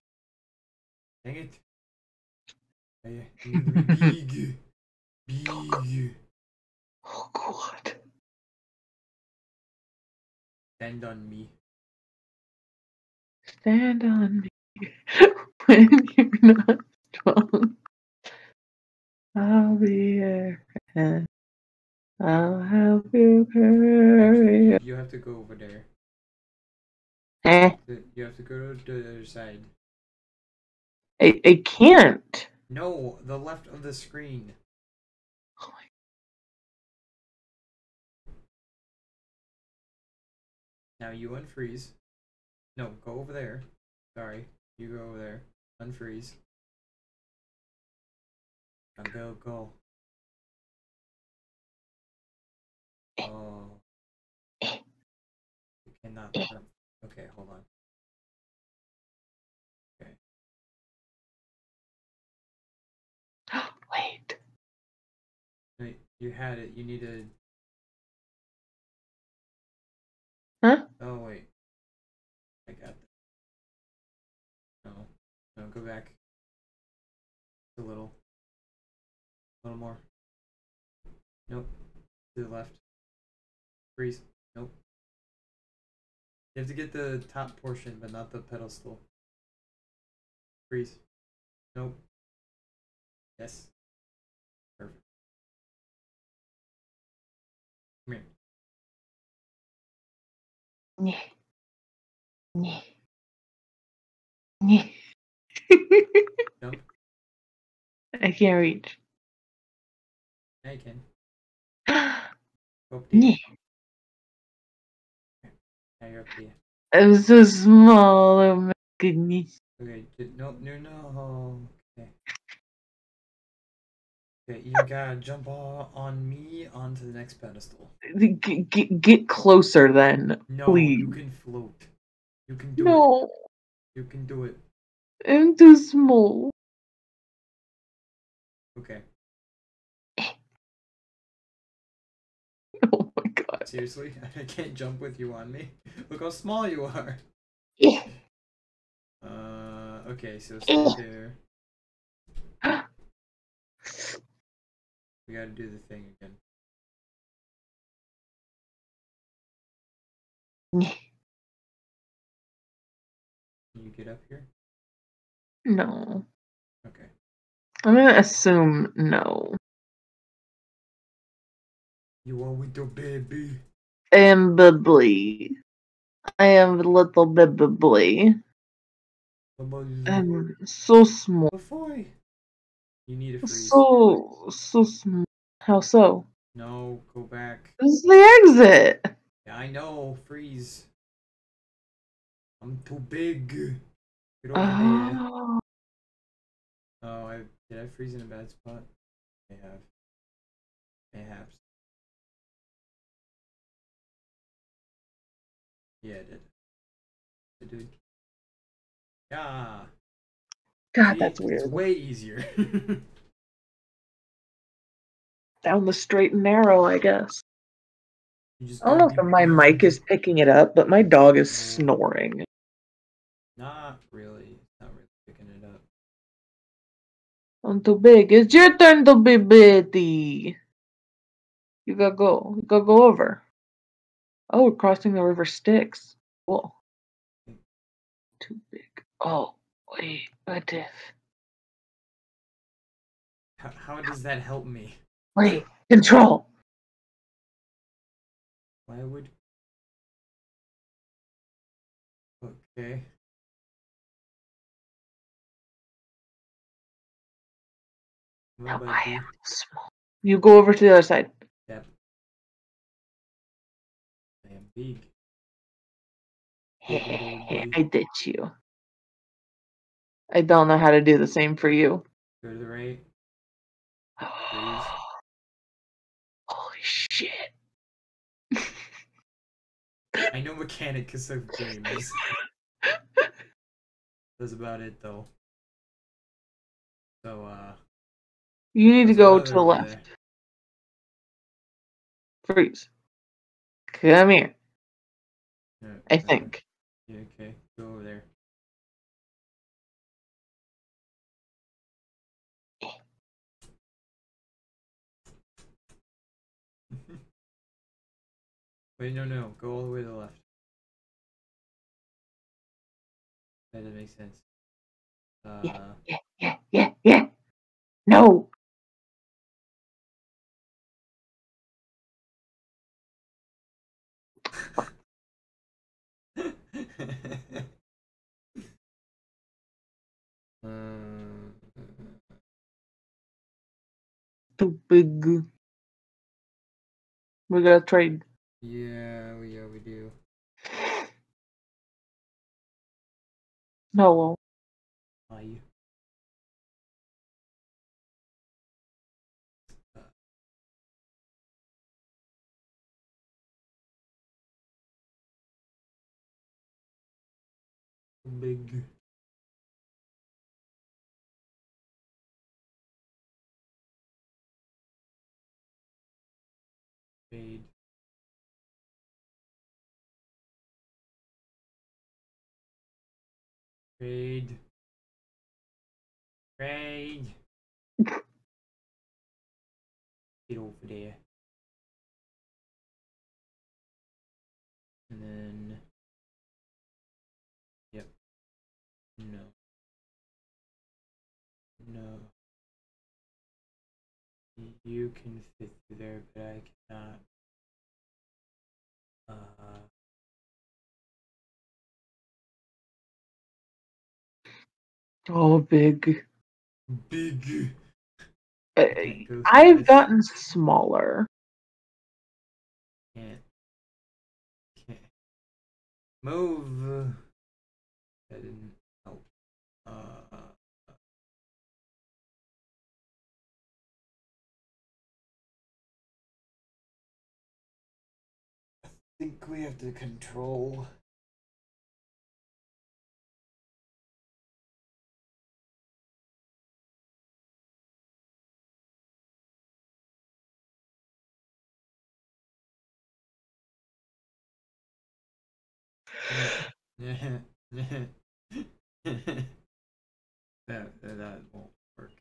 Dang it. I, I need to be big. (laughs) Big. Oh God. Stand on me. Stand on me (laughs) when you're not strong. I'll be your friend. I'll help you carry. You have to go over there. Eh, You have to go to the other side. I, I can't. No, the left of the screen. Oh my- Now you unfreeze. No, go over there. Sorry. You go over there. Unfreeze. Now go, go. Oh. You cannot. Okay, hold on. Okay. (gasps) Wait. Wait, you had it. You need to. Huh? Oh wait. I got that. No, no, go back. A little. A little more. Nope. To the left. Freeze. Nope. You have to get the top portion, but not the pedestal. Freeze. Nope. Yes. Perfect. Come here. Yeah. Yeah. Yeah. Jump. I can't reach. I can. (gasps) I'm Go up there. Now you're up there. so small. Oh my goodness. Okay, no, no, no. Okay. Okay, you (laughs) gotta jump on me onto the next pedestal. Get, get, get closer then. No, Please. you can float. You can do it. No, You can do it. I'm too small. Okay. (laughs) Oh. Seriously, (laughs) I can't jump with you on me. Look how small you are. Yeah. Uh, Okay, so stay there. We gotta do the thing again. (laughs) Can you get up here? No. Okay. I'm gonna assume no. You are with your baby. I am bubbly. I am a little bit bubbly. I'm so small. You need a freeze. So so small. How so? No, go back. This is the exit. Yeah, I know. Freeze. I'm too big. Get over there. Oh, Oh, I did I freeze in a bad spot? I have. Mayhaps. Yeah, it did. I did. Yeah. God, that's It's weird. way easier. (laughs) Down the straight and narrow, I guess. I don't know if my mic is picking it up, but my dog is snoring. Not really. Not really picking it up. I'm too big. It's your turn to be bitty. You gotta go. You gotta go over. Oh, we're crossing the river Styx. Cool. Too big. Oh, wait. What if? How, how does that help me? Wait. Control. Why would. Okay. What Now I am small. You go over to the other side. Big. Big old boy. I ditch you. I don't know how to do the same for you. Go to the right. (sighs) Holy shit. I know mechanics of games. (laughs) That's about it though. So uh You need to go go to the left. there. Freeze. Come here, Yeah, I think. Yeah, okay. Go over there. (laughs) Wait, no, no. Go all the way to the left. That doesn't make sense. Uh, Yeah, yeah, yeah, yeah. No. (laughs) Too big. We gotta trade. yeah, we, yeah, we do. No, well, Big. Fade. Fade. Fade. Get over there. And then. You can fit through there, but I cannot. Uh. oh, big. Big. Uh, go through I've gotten smaller. Can't. Can't. Move. That didn't think we have to control (laughs) that, that won't work.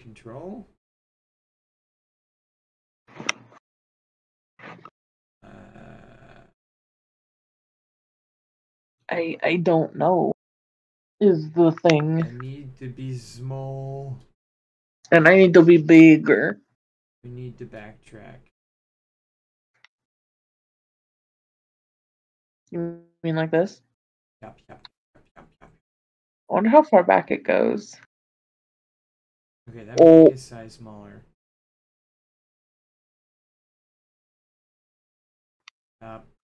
Control? Uh, I I don't know. Is the thing, I need to be small. and I need to be bigger. We need to backtrack. You mean like this? Yup, yup, yup, yup, yup. I wonder how far back it goes. Okay, that Oh. make a size smaller.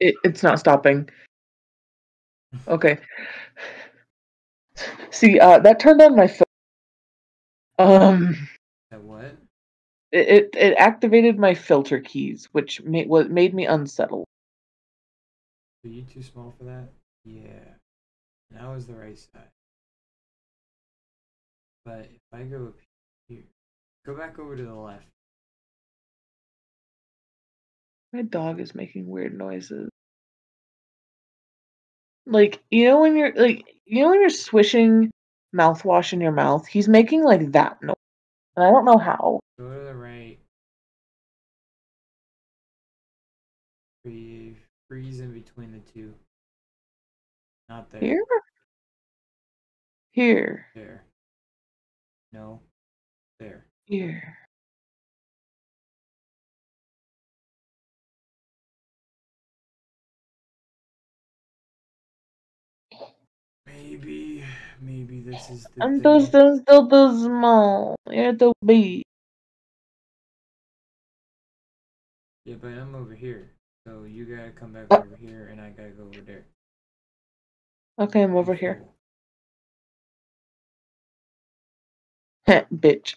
It, it's not stopping. Okay. See, uh, that turned on my phone. Um, That what? it, it it activated my filter keys, which made what made me unsettled. Are you too small for that? Yeah. Now is the right size. But if I go up here, go back over to the left. My dog is making weird noises. Like, you know when you're like you know when you're swishing mouthwash in your mouth, he's making like that noise. And I don't know how. Go to the right. Free, freeze in between the two. Not there. Here? Here. There. No. There. Here. Maybe, maybe this is the I'm thing. just I'm still too small. You're too big. Yeah, but I'm over here. So you gotta come back Oh. over here, and I gotta go over there. Okay, I'm over here. Heh, bitch.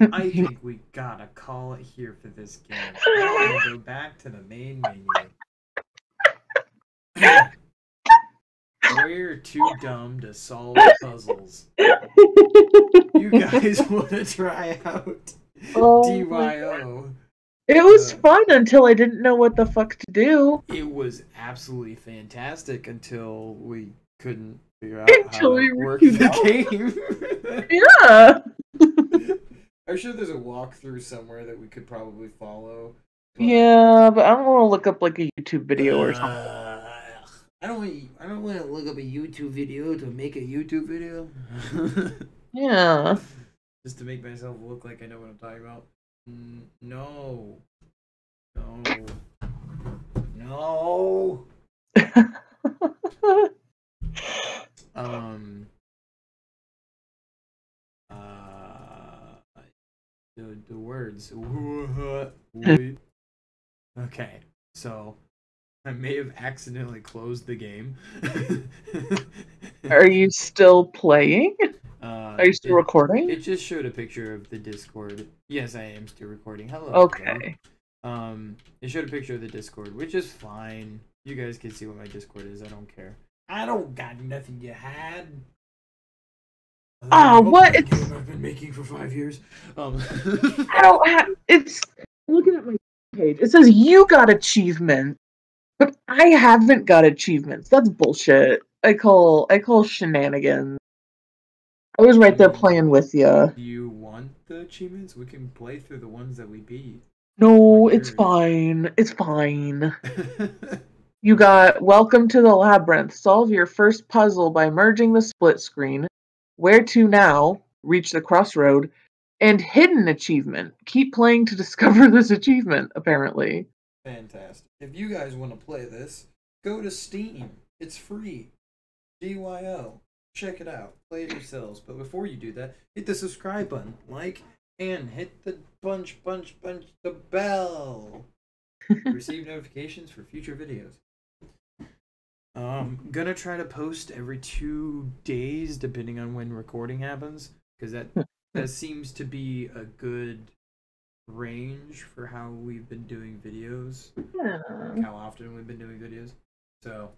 I think we gotta call it here for this game. (laughs) I'm gonna go back to the main menu. We're too dumb to solve puzzles. You guys (laughs) want to try out Oh DYO? It was Uh, fun until I didn't know what the fuck to do. It was absolutely fantastic until we couldn't figure out Until how to were work the game. (laughs) Yeah. I'm sure there's a walkthrough somewhere that we could probably follow. but- Yeah, but I don't want to look up like a YouTube video or something. Uh, I don't. Want, I don't want to look up a YouTube video to make a YouTube video. (laughs) Yeah. Just to make myself look like I know what I'm talking about. Mm, no. No. No. (laughs) Um. Uh. The the words. (laughs) Okay, so I may have accidentally closed the game. Are you (laughs) still playing? Uh, Are you still it, recording? It just showed a picture of the Discord. Yes, I am still recording. Hello. Okay. Joe. Um, it showed a picture of the Discord, which is fine. You guys can see what my Discord is. I don't care. I don't got nothing to hide. Other Ah, what? It's- game I've been making for five years. Um. (laughs) I don't have. It's looking at my page. It says you got achievement, but I haven't got achievements. That's bullshit. I call I call shenanigans. I was right there playing with you. Do you want the achievements? We can play through the ones that we beat. No, it's fine. It's fine. (laughs) You got Welcome to the Labyrinth. Solve your first puzzle by merging the split screen. Where to now? Reach the crossroad. And hidden achievement. Keep playing to (laughs) discover this achievement, apparently. Fantastic. If you guys want to play this, go to Steam. It's free. DYO. Check it out. Play it yourselves. But before you do that, hit the subscribe button, like, and hit the bunch, bunch, bunch, the bell. (laughs) Receive notifications for future videos. Um, gonna try to post every two days, depending on when recording happens, because that (laughs) that seems to be a good range for how we've been doing videos Yeah. how often we've been doing videos. So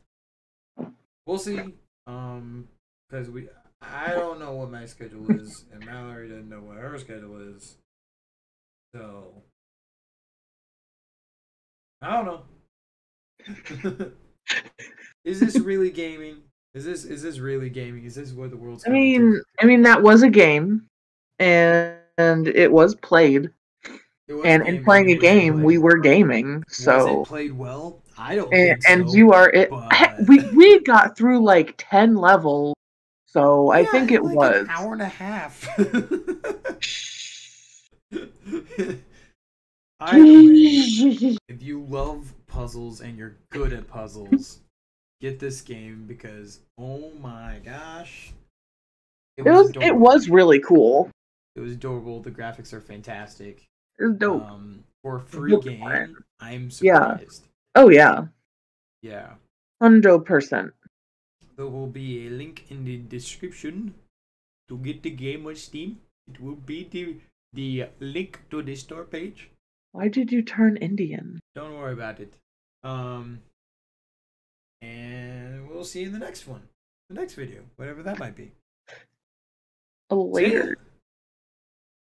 we'll see. Um, because we, I don't know what my schedule is, (laughs) and Mallory doesn't know what her schedule is. So I don't know. (laughs) is this really gaming? Is this is this really gaming? Is this what the world's? I coming to? mean, I mean that was a game, and, and it was played. It was And in playing a game, played. we were gaming. So it played well? I don't and, and so, you are it. but- (laughs) We we got through like ten levels, so I think it like was. an hour and a half. (laughs) (laughs) Way, if you love puzzles and you're good at puzzles, get this game because oh my gosh, It was it was really cool. it was adorable. The graphics are fantastic. It was dope. Um, for a free game, I'm Yeah. surprised. oh yeah, Yeah. hundred percent. There will be a link in the description to get the game on Steam. It will be the the link to the store page. Why did you turn Indian? Don't worry about it. Um, and we'll see you in the next one, the next video, whatever that might be. Oh, Later.